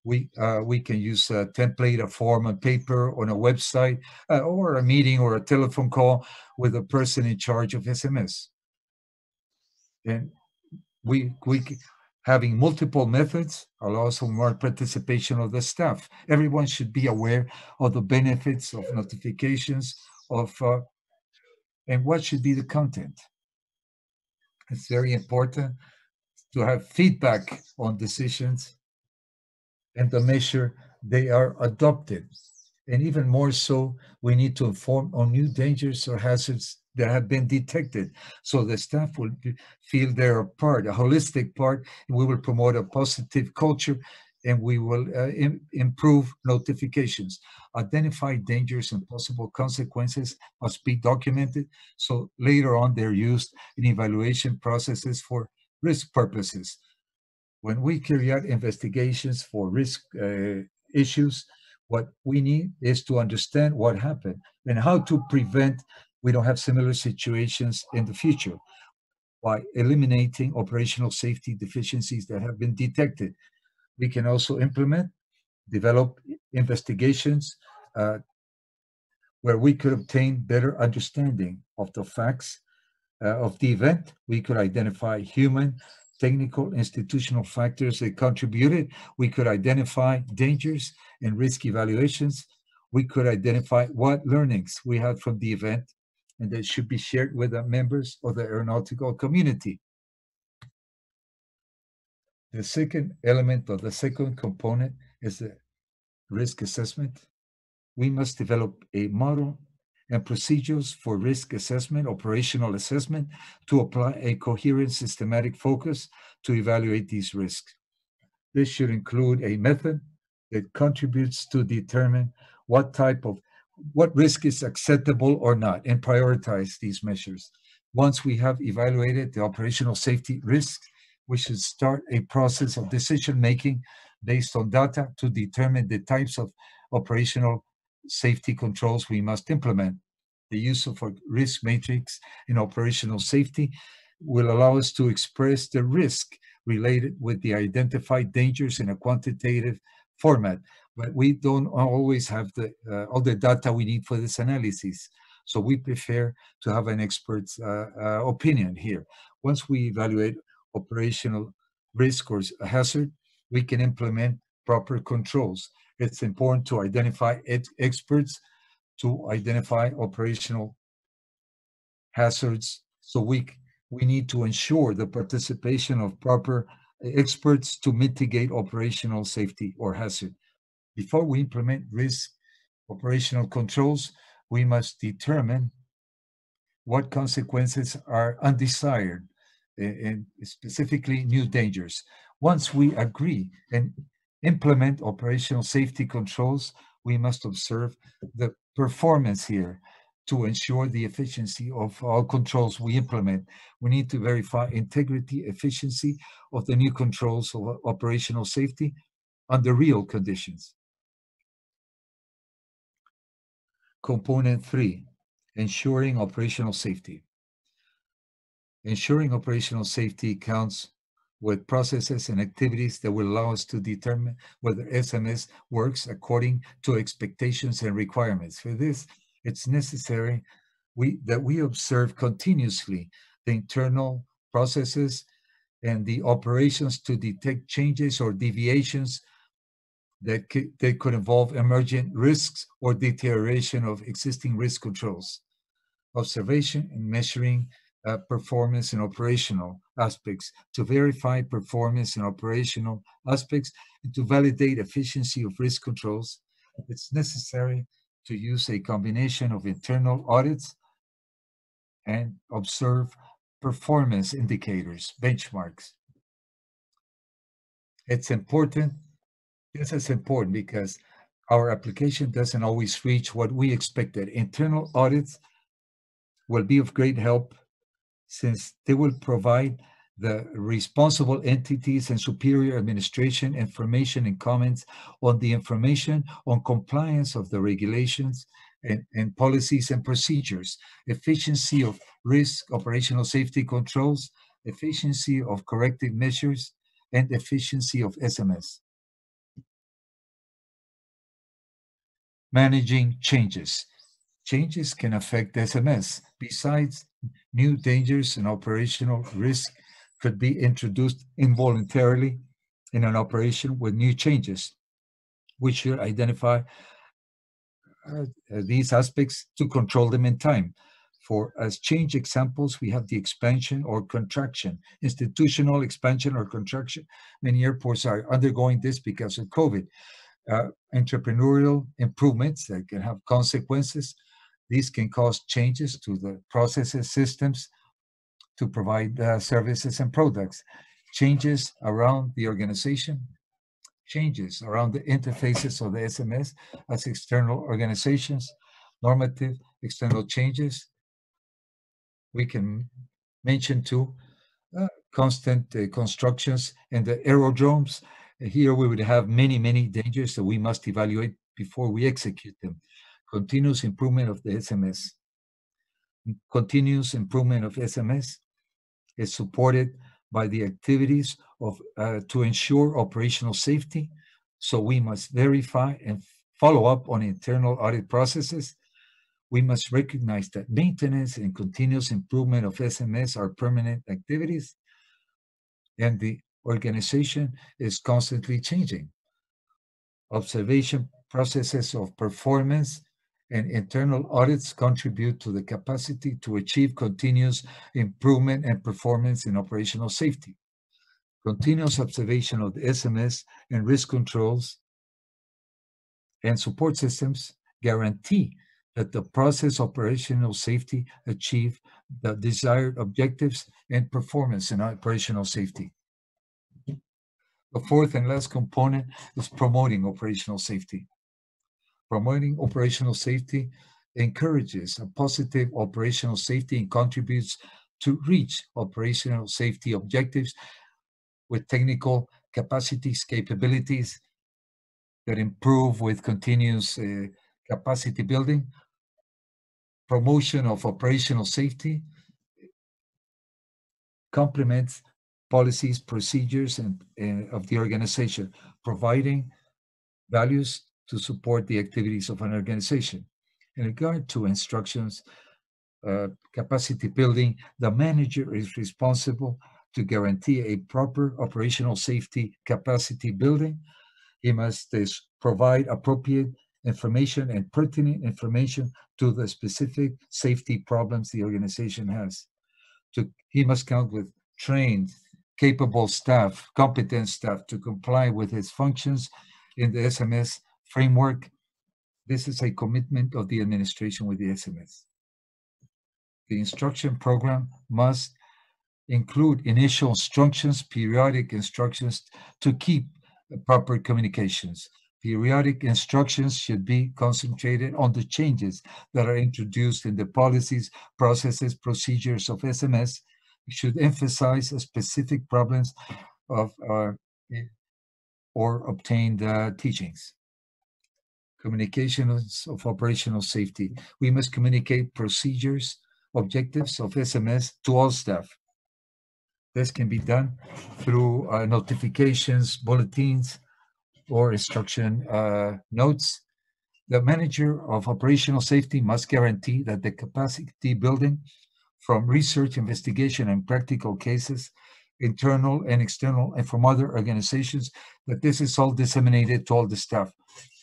Speaker 1: we uh, we can use a template, a form, a paper on a website, uh, or a meeting or a telephone call with a person in charge of SMS. And we we having multiple methods allows for more participation of the staff. Everyone should be aware of the benefits of notifications of uh, and what should be the content. It's very important to have feedback on decisions and to measure they are adopted. And even more so, we need to inform on new dangers or hazards that have been detected. So the staff will feel they're a part, a holistic part, we will promote a positive culture and we will uh, Im improve notifications. Identify dangers and possible consequences must be documented. So later on, they're used in evaluation processes for risk purposes. When we carry out investigations for risk uh, issues, what we need is to understand what happened and how to prevent we don't have similar situations in the future by eliminating operational safety deficiencies that have been detected. We can also implement, develop investigations uh, where we could obtain better understanding of the facts uh, of the event. We could identify human, technical, institutional factors that contributed. We could identify dangers and risk evaluations. We could identify what learnings we had from the event and that should be shared with the members of the aeronautical community. The second element or the second component is the risk assessment. We must develop a model and procedures for risk assessment, operational assessment, to apply a coherent systematic focus to evaluate these risks. This should include a method that contributes to determine what type of what risk is acceptable or not and prioritize these measures. Once we have evaluated the operational safety risks, we should start a process of decision making based on data to determine the types of operational safety controls we must implement. The use of a risk matrix in operational safety will allow us to express the risk related with the identified dangers in a quantitative format but we don't always have the uh, all the data we need for this analysis. So we prefer to have an expert's uh, uh, opinion here. Once we evaluate operational risk or hazard, we can implement proper controls. It's important to identify experts to identify operational hazards. So we, we need to ensure the participation of proper experts to mitigate operational safety or hazard. Before we implement risk operational controls, we must determine what consequences are undesired eh, and specifically new dangers. Once we agree and implement operational safety controls, we must observe the performance here to ensure the efficiency of all controls we implement. We need to verify integrity, efficiency of the new controls of operational safety under real conditions. Component three, ensuring operational safety. Ensuring operational safety counts with processes and activities that will allow us to determine whether SMS works according to expectations and requirements. For this, it's necessary we, that we observe continuously the internal processes and the operations to detect changes or deviations that could, that could involve emergent risks or deterioration of existing risk controls. Observation and measuring uh, performance and operational aspects, to verify performance and operational aspects, and to validate efficiency of risk controls, it's necessary to use a combination of internal audits and observe performance indicators, benchmarks. It's important, this is important because our application doesn't always reach what we expected. Internal audits will be of great help since they will provide the responsible entities and superior administration information and comments on the information on compliance of the regulations and, and policies and procedures, efficiency of risk operational safety controls, efficiency of corrective measures, and efficiency of SMS. Managing changes. Changes can affect SMS. Besides new dangers and operational risk could be introduced involuntarily in an operation with new changes. We should identify uh, these aspects to control them in time. For as change examples, we have the expansion or contraction, institutional expansion or contraction. Many airports are undergoing this because of COVID. Uh, entrepreneurial improvements that can have consequences these can cause changes to the processes, systems to provide uh, services and products, changes around the organization, changes around the interfaces of the SMS as external organizations, normative external changes. We can mention too uh, constant uh, constructions and the aerodromes. Here we would have many, many dangers that we must evaluate before we execute them continuous improvement of the SMS. Continuous improvement of SMS is supported by the activities of uh, to ensure operational safety. So we must verify and follow up on internal audit processes. We must recognize that maintenance and continuous improvement of SMS are permanent activities, and the organization is constantly changing. Observation processes of performance and internal audits contribute to the capacity to achieve continuous improvement and performance in operational safety. Continuous observation of the SMS and risk controls and support systems guarantee that the process operational safety achieve the desired objectives and performance in operational safety. The fourth and last component is promoting operational safety. Promoting operational safety encourages a positive operational safety and contributes to reach operational safety objectives with technical capacities, capabilities that improve with continuous uh, capacity building, promotion of operational safety, complements policies, procedures, and uh, of the organization, providing values to support the activities of an organization. In regard to instructions, uh, capacity building, the manager is responsible to guarantee a proper operational safety capacity building. He must provide appropriate information and pertinent information to the specific safety problems the organization has. To, he must count with trained, capable staff, competent staff to comply with his functions in the SMS framework. This is a commitment of the administration with the SMS. The instruction program must include initial instructions, periodic instructions to keep proper communications. Periodic instructions should be concentrated on the changes that are introduced in the policies, processes, procedures of SMS. It should emphasize specific problems of uh, or obtained uh, teachings. Communications of operational safety. We must communicate procedures, objectives of SMS to all staff. This can be done through uh, notifications, bulletins, or instruction uh, notes. The manager of operational safety must guarantee that the capacity building from research, investigation, and practical cases, internal and external, and from other organizations, that this is all disseminated to all the staff.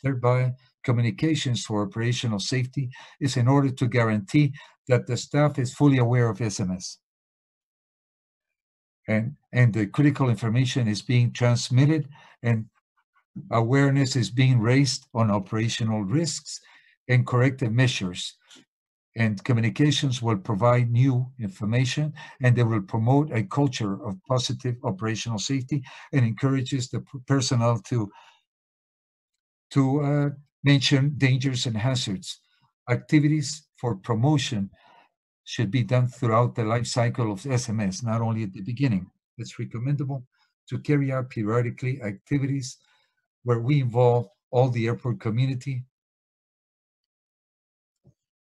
Speaker 1: Thereby, communications for operational safety is in order to guarantee that the staff is fully aware of SMS and, and the critical information is being transmitted and awareness is being raised on operational risks and corrective measures. And communications will provide new information and they will promote a culture of positive operational safety and encourages the personnel to, to uh, mention dangers and hazards. Activities for promotion should be done throughout the life cycle of SMS, not only at the beginning. It's recommendable to carry out periodically activities where we involve all the airport community.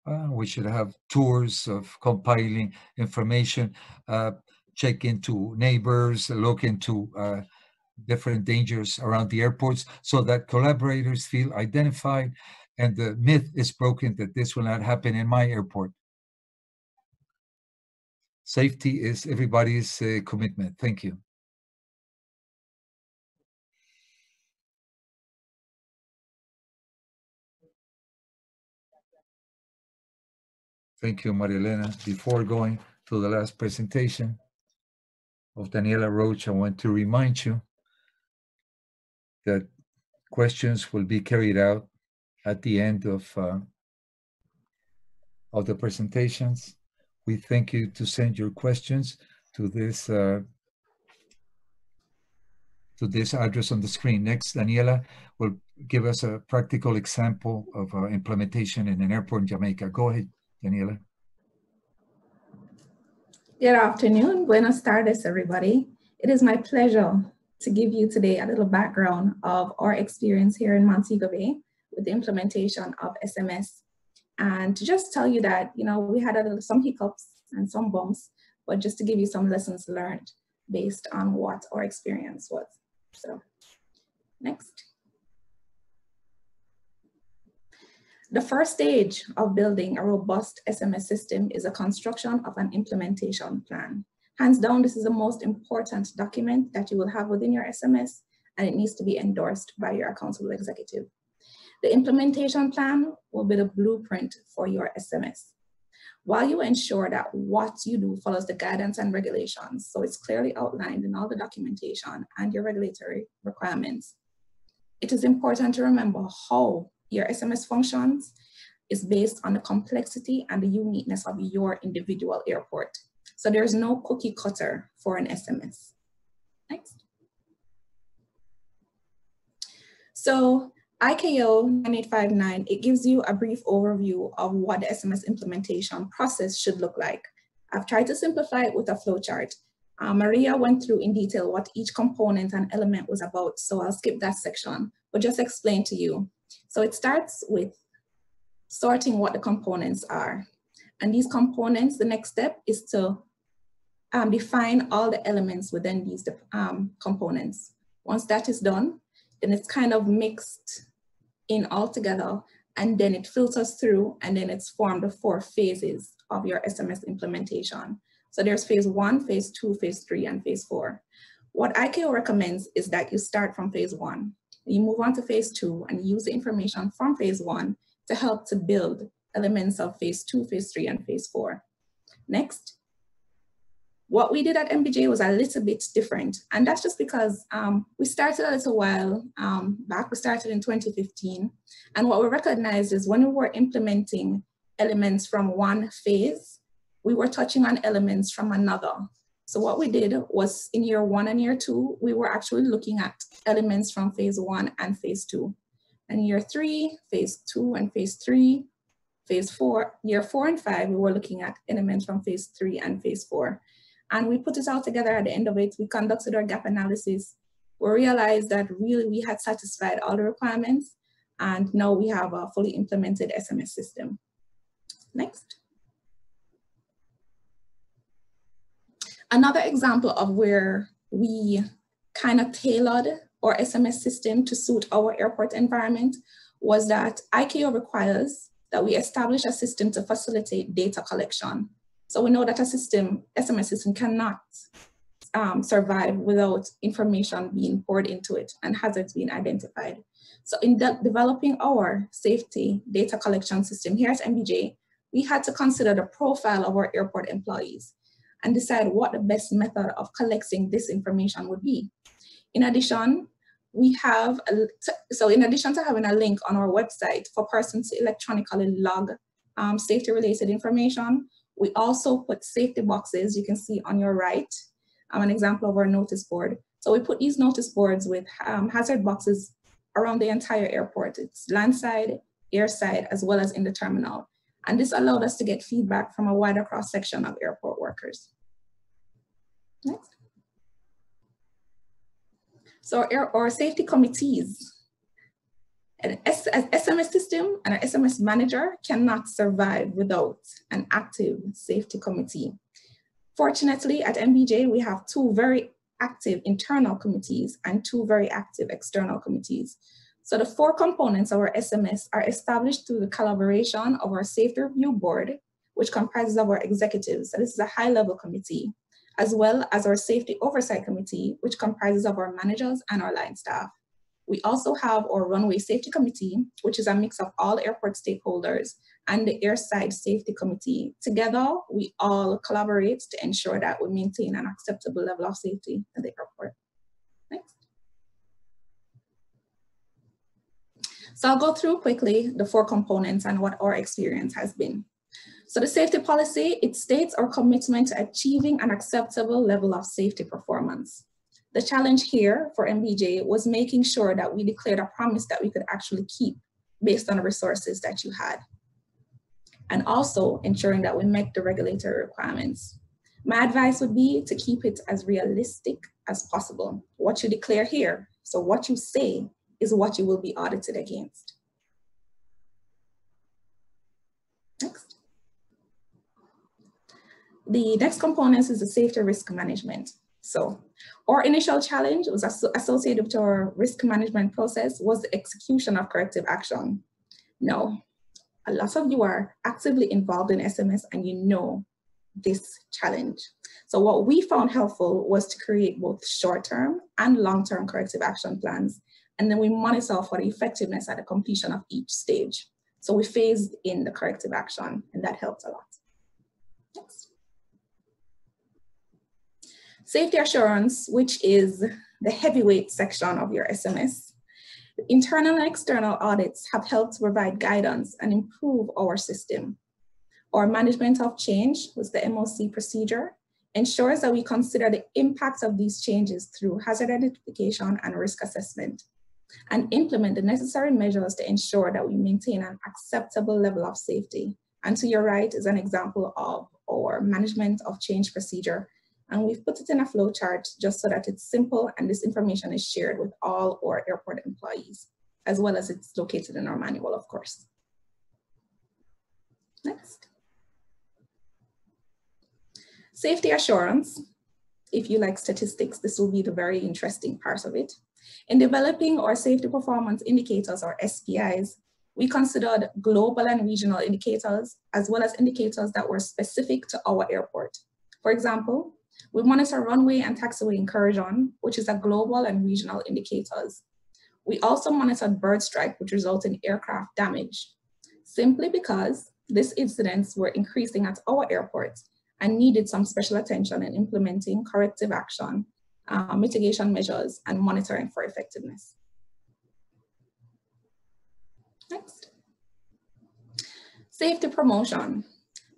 Speaker 1: Uh, we should have tours of compiling information, uh, check into neighbors, look into uh, different dangers around the airports so that collaborators feel identified and the myth is broken that this will not happen in my airport. Safety is everybody's uh, commitment. Thank you. Thank you, Maria Elena. Before going to the last presentation of Daniela Roach, I want to remind you that questions will be carried out at the end of, uh, of the presentations we thank you to send your questions to this uh, to this address on the screen. Next, Daniela will give us a practical example of uh, implementation in an airport in Jamaica. Go ahead, Daniela.
Speaker 2: Good afternoon. Buenos tardes, everybody. It is my pleasure to give you today a little background of our experience here in Montego Bay with the implementation of SMS and to just tell you that, you know, we had a, some hiccups and some bumps, but just to give you some lessons learned based on what our experience was. So next. The first stage of building a robust SMS system is a construction of an implementation plan. Hands down, this is the most important document that you will have within your SMS and it needs to be endorsed by your accountable executive. The implementation plan will be the blueprint for your SMS. While you ensure that what you do follows the guidance and regulations, so it's clearly outlined in all the documentation and your regulatory requirements, it is important to remember how your SMS functions is based on the complexity and the uniqueness of your individual airport. So there's no cookie cutter for an SMS. Next. So ICAO 9859, it gives you a brief overview of what the SMS implementation process should look like. I've tried to simplify it with a flowchart. Uh, Maria went through in detail what each component and element was about, so I'll skip that section, but just explain to you. So it starts with sorting what the components are. And these components, the next step is to um, define all the elements within these um, components. Once that is done, then it's kind of mixed in all together and then it filters through and then it's formed the four phases of your SMS implementation. So there's phase one, phase two, phase three, and phase four. What ICAO recommends is that you start from phase one. you move on to phase two and use the information from phase one to help to build elements of phase two, phase three, and phase four. Next. What we did at MBJ was a little bit different. And that's just because um, we started a little while um, back, we started in 2015. And what we recognized is when we were implementing elements from one phase, we were touching on elements from another. So what we did was in year one and year two, we were actually looking at elements from phase one and phase two. And year three, phase two and phase three, phase four, year four and five, we were looking at elements from phase three and phase four. And we put it all together at the end of it. We conducted our gap analysis. We realized that really we had satisfied all the requirements and now we have a fully implemented SMS system. Next. Another example of where we kind of tailored our SMS system to suit our airport environment was that ICAO requires that we establish a system to facilitate data collection. So we know that a system, SMS system cannot um, survive without information being poured into it and hazards being identified. So in de developing our safety data collection system here at MBJ, we had to consider the profile of our airport employees and decide what the best method of collecting this information would be. In addition, we have, a, so in addition to having a link on our website for persons to electronically log um, safety related information, we also put safety boxes you can see on your right, um, an example of our notice board. So we put these notice boards with um, hazard boxes around the entire airport. It's landside, airside, as well as in the terminal. And this allowed us to get feedback from a wider cross section of airport workers. Next. So our, our safety committees, an SMS system and an SMS manager cannot survive without an active safety committee. Fortunately, at MBJ, we have two very active internal committees and two very active external committees. So the four components of our SMS are established through the collaboration of our Safety Review Board, which comprises of our executives. So this is a high level committee, as well as our Safety Oversight Committee, which comprises of our managers and our line staff. We also have our Runway Safety Committee, which is a mix of all airport stakeholders, and the Airside Safety Committee. Together, we all collaborate to ensure that we maintain an acceptable level of safety at the airport. Next. So I'll go through quickly the four components and what our experience has been. So the safety policy, it states our commitment to achieving an acceptable level of safety performance. The challenge here for MBJ was making sure that we declared a promise that we could actually keep based on the resources that you had. And also ensuring that we met the regulatory requirements. My advice would be to keep it as realistic as possible. What you declare here, so what you say is what you will be audited against. Next. The next component is the safety risk management. So our initial challenge was associated with our risk management process was the execution of corrective action. Now, a lot of you are actively involved in SMS and you know this challenge. So what we found helpful was to create both short-term and long-term corrective action plans and then we monitor for the effectiveness at the completion of each stage. So we phased in the corrective action and that helped a lot. Next. Safety assurance, which is the heavyweight section of your SMS. Internal and external audits have helped provide guidance and improve our system. Our management of change was the MOC procedure, ensures that we consider the impact of these changes through hazard identification and risk assessment and implement the necessary measures to ensure that we maintain an acceptable level of safety. And to your right is an example of our management of change procedure. And we've put it in a flow chart just so that it's simple and this information is shared with all our airport employees, as well as it's located in our manual, of course. Next. Safety assurance. If you like statistics, this will be the very interesting part of it. In developing our safety performance indicators or SPIs, we considered global and regional indicators, as well as indicators that were specific to our airport. For example, we monitor runway and taxiway incursion, which is a global and regional indicators. We also monitored bird strike, which resulted in aircraft damage, simply because these incidents were increasing at our airport and needed some special attention in implementing corrective action, uh, mitigation measures, and monitoring for effectiveness. Next. Safety promotion.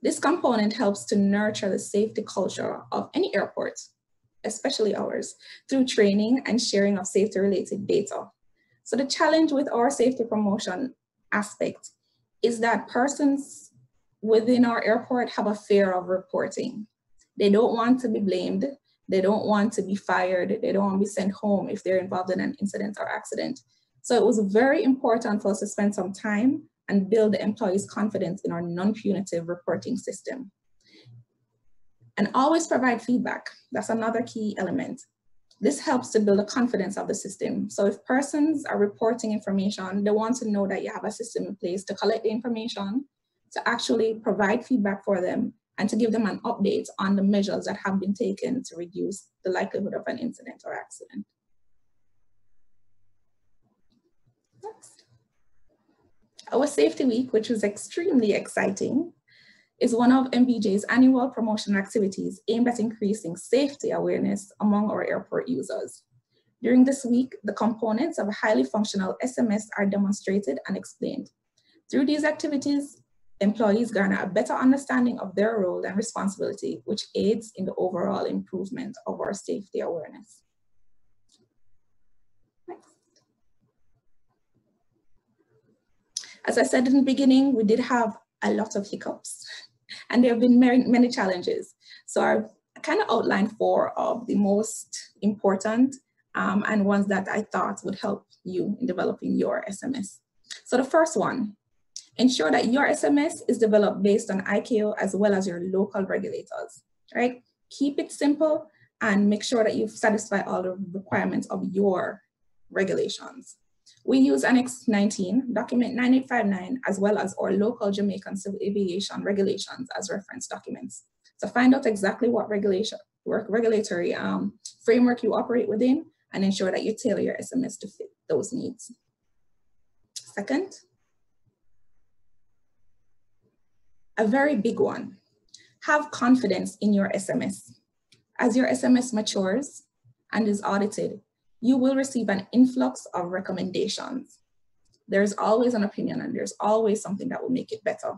Speaker 2: This component helps to nurture the safety culture of any airport, especially ours, through training and sharing of safety-related data. So the challenge with our safety promotion aspect is that persons within our airport have a fear of reporting. They don't want to be blamed. They don't want to be fired. They don't want to be sent home if they're involved in an incident or accident. So it was very important for us to spend some time and build the employees' confidence in our non-punitive reporting system. And always provide feedback. That's another key element. This helps to build the confidence of the system. So if persons are reporting information, they want to know that you have a system in place to collect the information, to actually provide feedback for them, and to give them an update on the measures that have been taken to reduce the likelihood of an incident or accident. Our Safety Week, which was extremely exciting, is one of MBJ's annual promotion activities aimed at increasing safety awareness among our airport users. During this week, the components of a highly functional SMS are demonstrated and explained. Through these activities, employees garner a better understanding of their role and responsibility, which aids in the overall improvement of our safety awareness. As I said in the beginning, we did have a lot of hiccups *laughs* and there have been many, many challenges. So I've kind of outlined four of the most important um, and ones that I thought would help you in developing your SMS. So the first one, ensure that your SMS is developed based on ICAO as well as your local regulators, right? Keep it simple and make sure that you satisfy all the requirements of your regulations. We use Annex 19, document 9859, as well as our local Jamaican civil aviation regulations as reference documents. to find out exactly what regulation, work regulatory um, framework you operate within and ensure that you tailor your SMS to fit those needs. Second, a very big one, have confidence in your SMS. As your SMS matures and is audited, you will receive an influx of recommendations. There's always an opinion and there's always something that will make it better.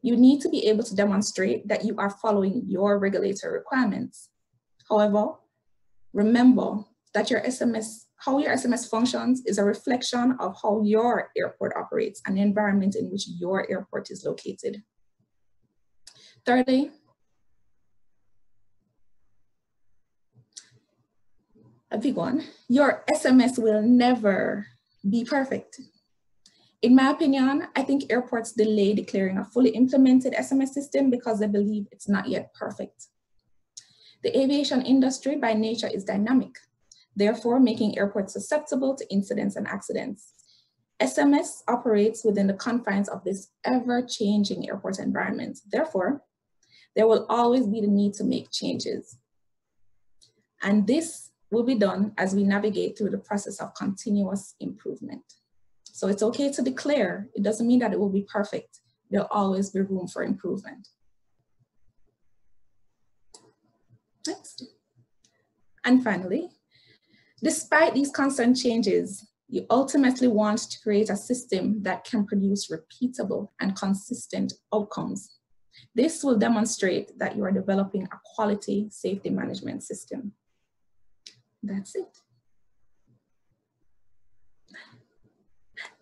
Speaker 2: You need to be able to demonstrate that you are following your regulatory requirements. However, remember that your SMS, how your SMS functions is a reflection of how your airport operates and the environment in which your airport is located. Thirdly, a big one, your SMS will never be perfect. In my opinion, I think airports delay declaring a fully implemented SMS system because they believe it's not yet perfect. The aviation industry by nature is dynamic, therefore making airports susceptible to incidents and accidents. SMS operates within the confines of this ever-changing airport environment. Therefore, there will always be the need to make changes. And this will be done as we navigate through the process of continuous improvement. So it's okay to declare. It doesn't mean that it will be perfect. There'll always be room for improvement. Next. And finally, despite these constant changes, you ultimately want to create a system that can produce repeatable and consistent outcomes. This will demonstrate that you are developing a quality safety management system. That's it.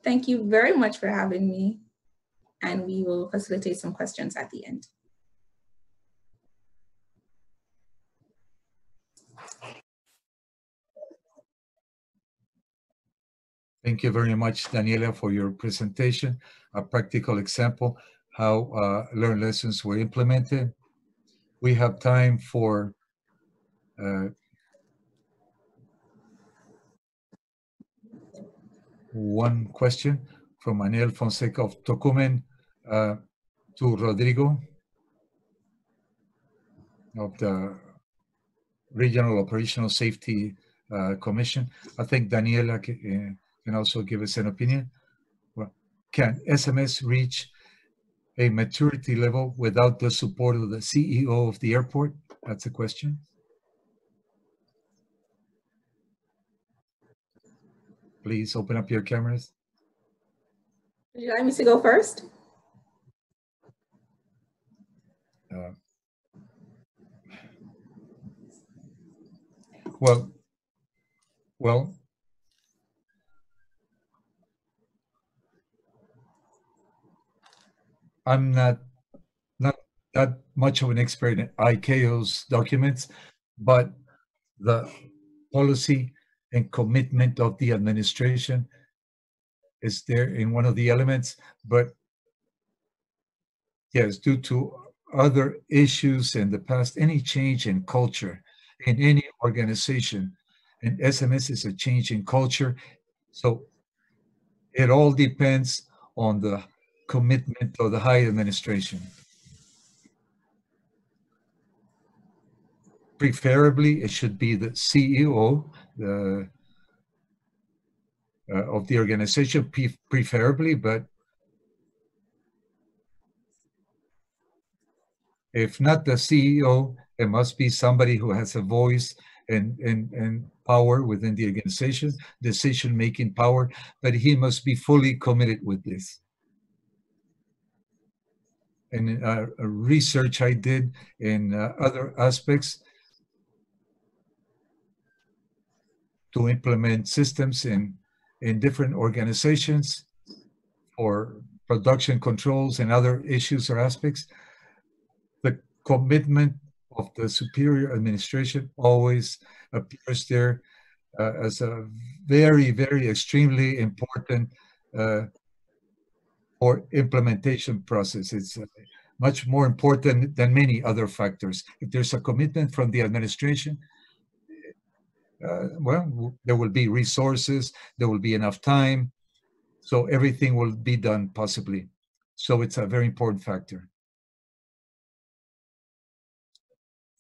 Speaker 2: Thank you very much for having me. And we will facilitate some questions at the end.
Speaker 1: Thank you very much, Daniela, for your presentation, a practical example how uh, learned lessons were implemented. We have time for uh, one question from Manuel Fonseca of Tocumen uh, to Rodrigo of the Regional Operational Safety uh, Commission. I think Daniela can also give us an opinion. Well, can SMS reach a maturity level without the support of the CEO of the airport? That's a question. Please open up your cameras.
Speaker 2: Would you like me to go first?
Speaker 1: Uh, well, well, I'm not not that much of an expert in ICAO's documents, but the policy and commitment of the administration is there in one of the elements, but yes, due to other issues in the past, any change in culture in any organization, and SMS is a change in culture, so it all depends on the commitment of the high administration. Preferably, it should be the CEO the, uh, of the organization, preferably, but if not the CEO, it must be somebody who has a voice and, and, and power within the organization, decision-making power, but he must be fully committed with this. And uh, research I did in uh, other aspects to implement systems in, in different organizations for production controls and other issues or aspects. The commitment of the superior administration always appears there uh, as a very, very extremely important uh, or implementation process. It's uh, much more important than many other factors. If there's a commitment from the administration, uh, well, there will be resources, there will be enough time, so everything will be done possibly. So it's a very important factor.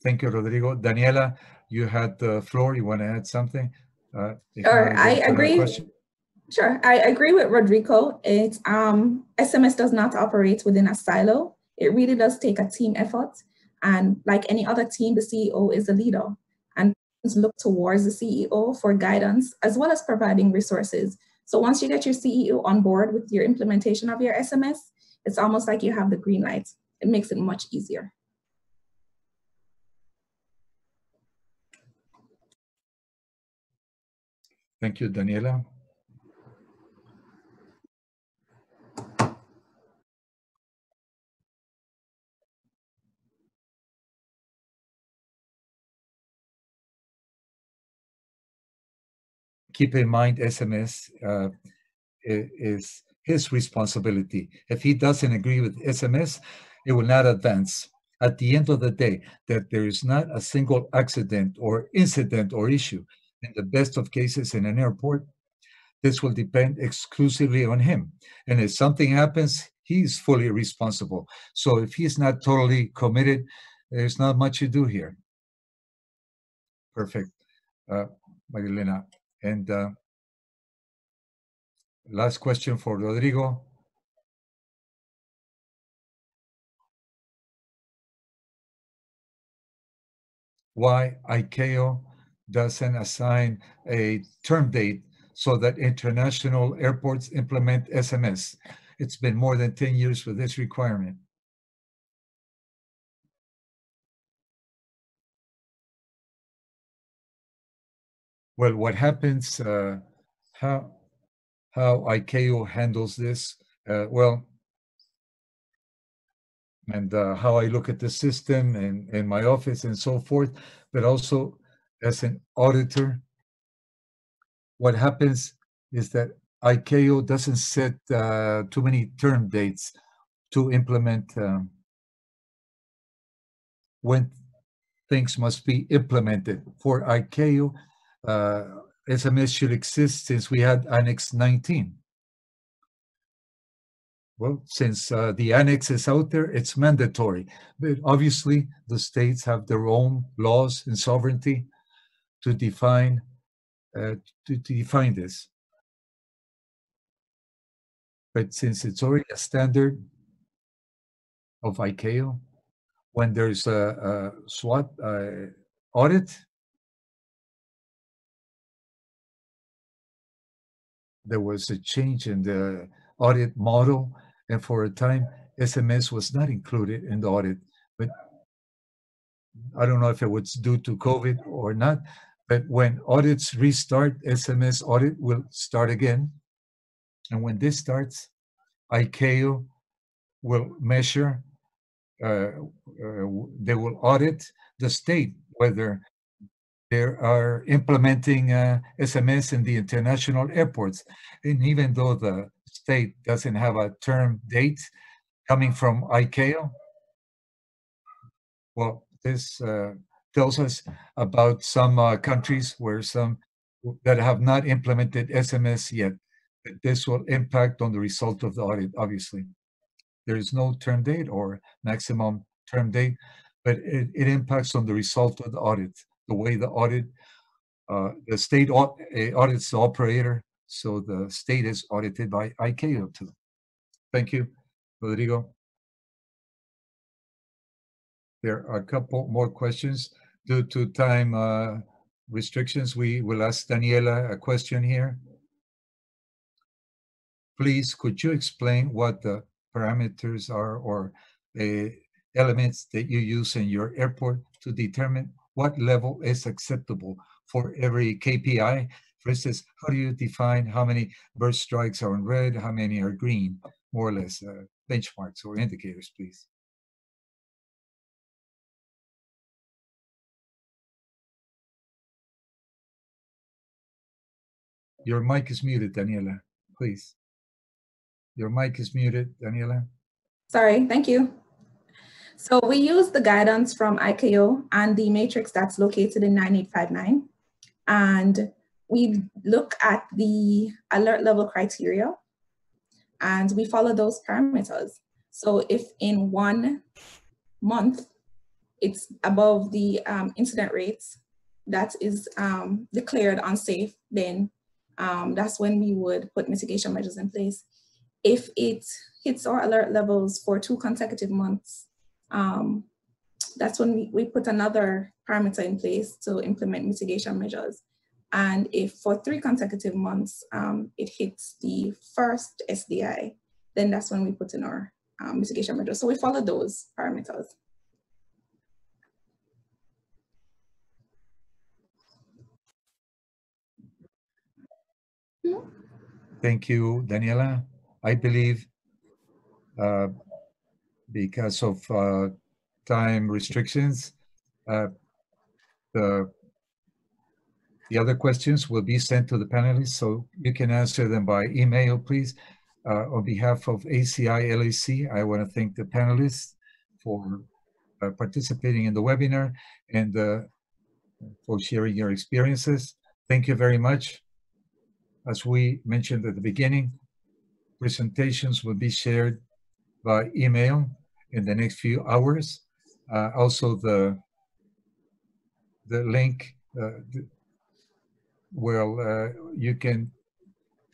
Speaker 1: Thank you, Rodrigo. Daniela, you had the floor. You want to add something?
Speaker 2: Uh, sure, I agree. Sure, I agree with Rodrigo. It um, SMS does not operate within a silo. It really does take a team effort. And like any other team, the CEO is the leader. And look towards the CEO for guidance as well as providing resources. So once you get your CEO on board with your implementation of your SMS, it's almost like you have the green light. It makes it much easier.
Speaker 1: Thank you, Daniela. Keep in mind SMS uh, is his responsibility. If he doesn't agree with SMS, it will not advance. At the end of the day, that there is not a single accident or incident or issue. In the best of cases in an airport, this will depend exclusively on him. And if something happens, he's fully responsible. So if he's not totally committed, there's not much to do here. Perfect. Uh, Maria Elena. And uh, last question for Rodrigo. Why ICAO doesn't assign a term date so that international airports implement SMS? It's been more than 10 years for this requirement. Well, what happens, uh, how, how ICAO handles this, uh, well, and uh, how I look at the system and in my office and so forth, but also as an auditor, what happens is that ICAO doesn't set uh, too many term dates to implement um, when things must be implemented. For ICAO, uh, SMS should exist since we had Annex 19. Well, since uh, the annex is out there, it's mandatory. But obviously, the states have their own laws and sovereignty to define uh, to, to define this. But since it's already a standard of ICAO, when there's a, a USOAP uh, audit, there was a change in the audit model, and for a time, SMS was not included in the audit. But I don't know if it was due to COVID or not, but when audits restart, SMS audit will start again. And when this starts, ICAO will measure, uh, uh, they will audit the state whether they are implementing uh, SMS in the international airports. And even though the state doesn't have a term date coming from ICAO, well, this uh, tells us about some uh, countries where some that have not implemented SMS yet. This will impact on the result of the audit, obviously. There is no term date or maximum term date, but it, it impacts on the result of the audit, the way the audit, uh, the state aud audits the operator, so the state is audited by ICAO too. Thank you, Rodrigo. There are a couple more questions. Due to time uh, restrictions, we will ask Daniela a question here. Please, could you explain what the parameters are or uh, elements that you use in your airport to determine what level is acceptable for every KPI? For instance, how do you define how many bird strikes are in red, how many are green, more or less uh, benchmarks or indicators, please? Your mic is muted, Daniela, please. Your mic is muted, Daniela.
Speaker 2: Sorry, thank you. So we use the guidance from ICAO and the matrix that's located in 9859. And we look at the alert level criteria and we follow those parameters. So if in one month, it's above the um, incident rates that is um, declared unsafe, then um, that's when we would put mitigation measures in place. If it hits our alert levels for two consecutive months, um, that's when we, we put another parameter in place to implement mitigation measures. And if for three consecutive months um, it hits the first SDI, then that's when we put in our um, mitigation measures. So we follow those parameters.
Speaker 1: Thank you, Daniela. I believe uh, because of uh, time restrictions, uh, the the other questions will be sent to the panelists, so you can answer them by email, please. Uh, on behalf of ACI LAC, I want to thank the panelists for uh, participating in the webinar and uh, for sharing your experiences. Thank you very much. As we mentioned at the beginning, presentations will be shared by email in the next few hours. Uh, also, the the link uh, well, uh, you can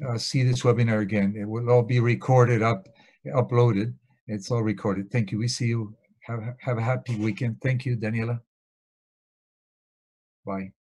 Speaker 1: uh, see this webinar again. It will all be recorded up, uploaded. It's all recorded. Thank you. We see you. Have, have a happy weekend. Thank you, Daniela. Bye.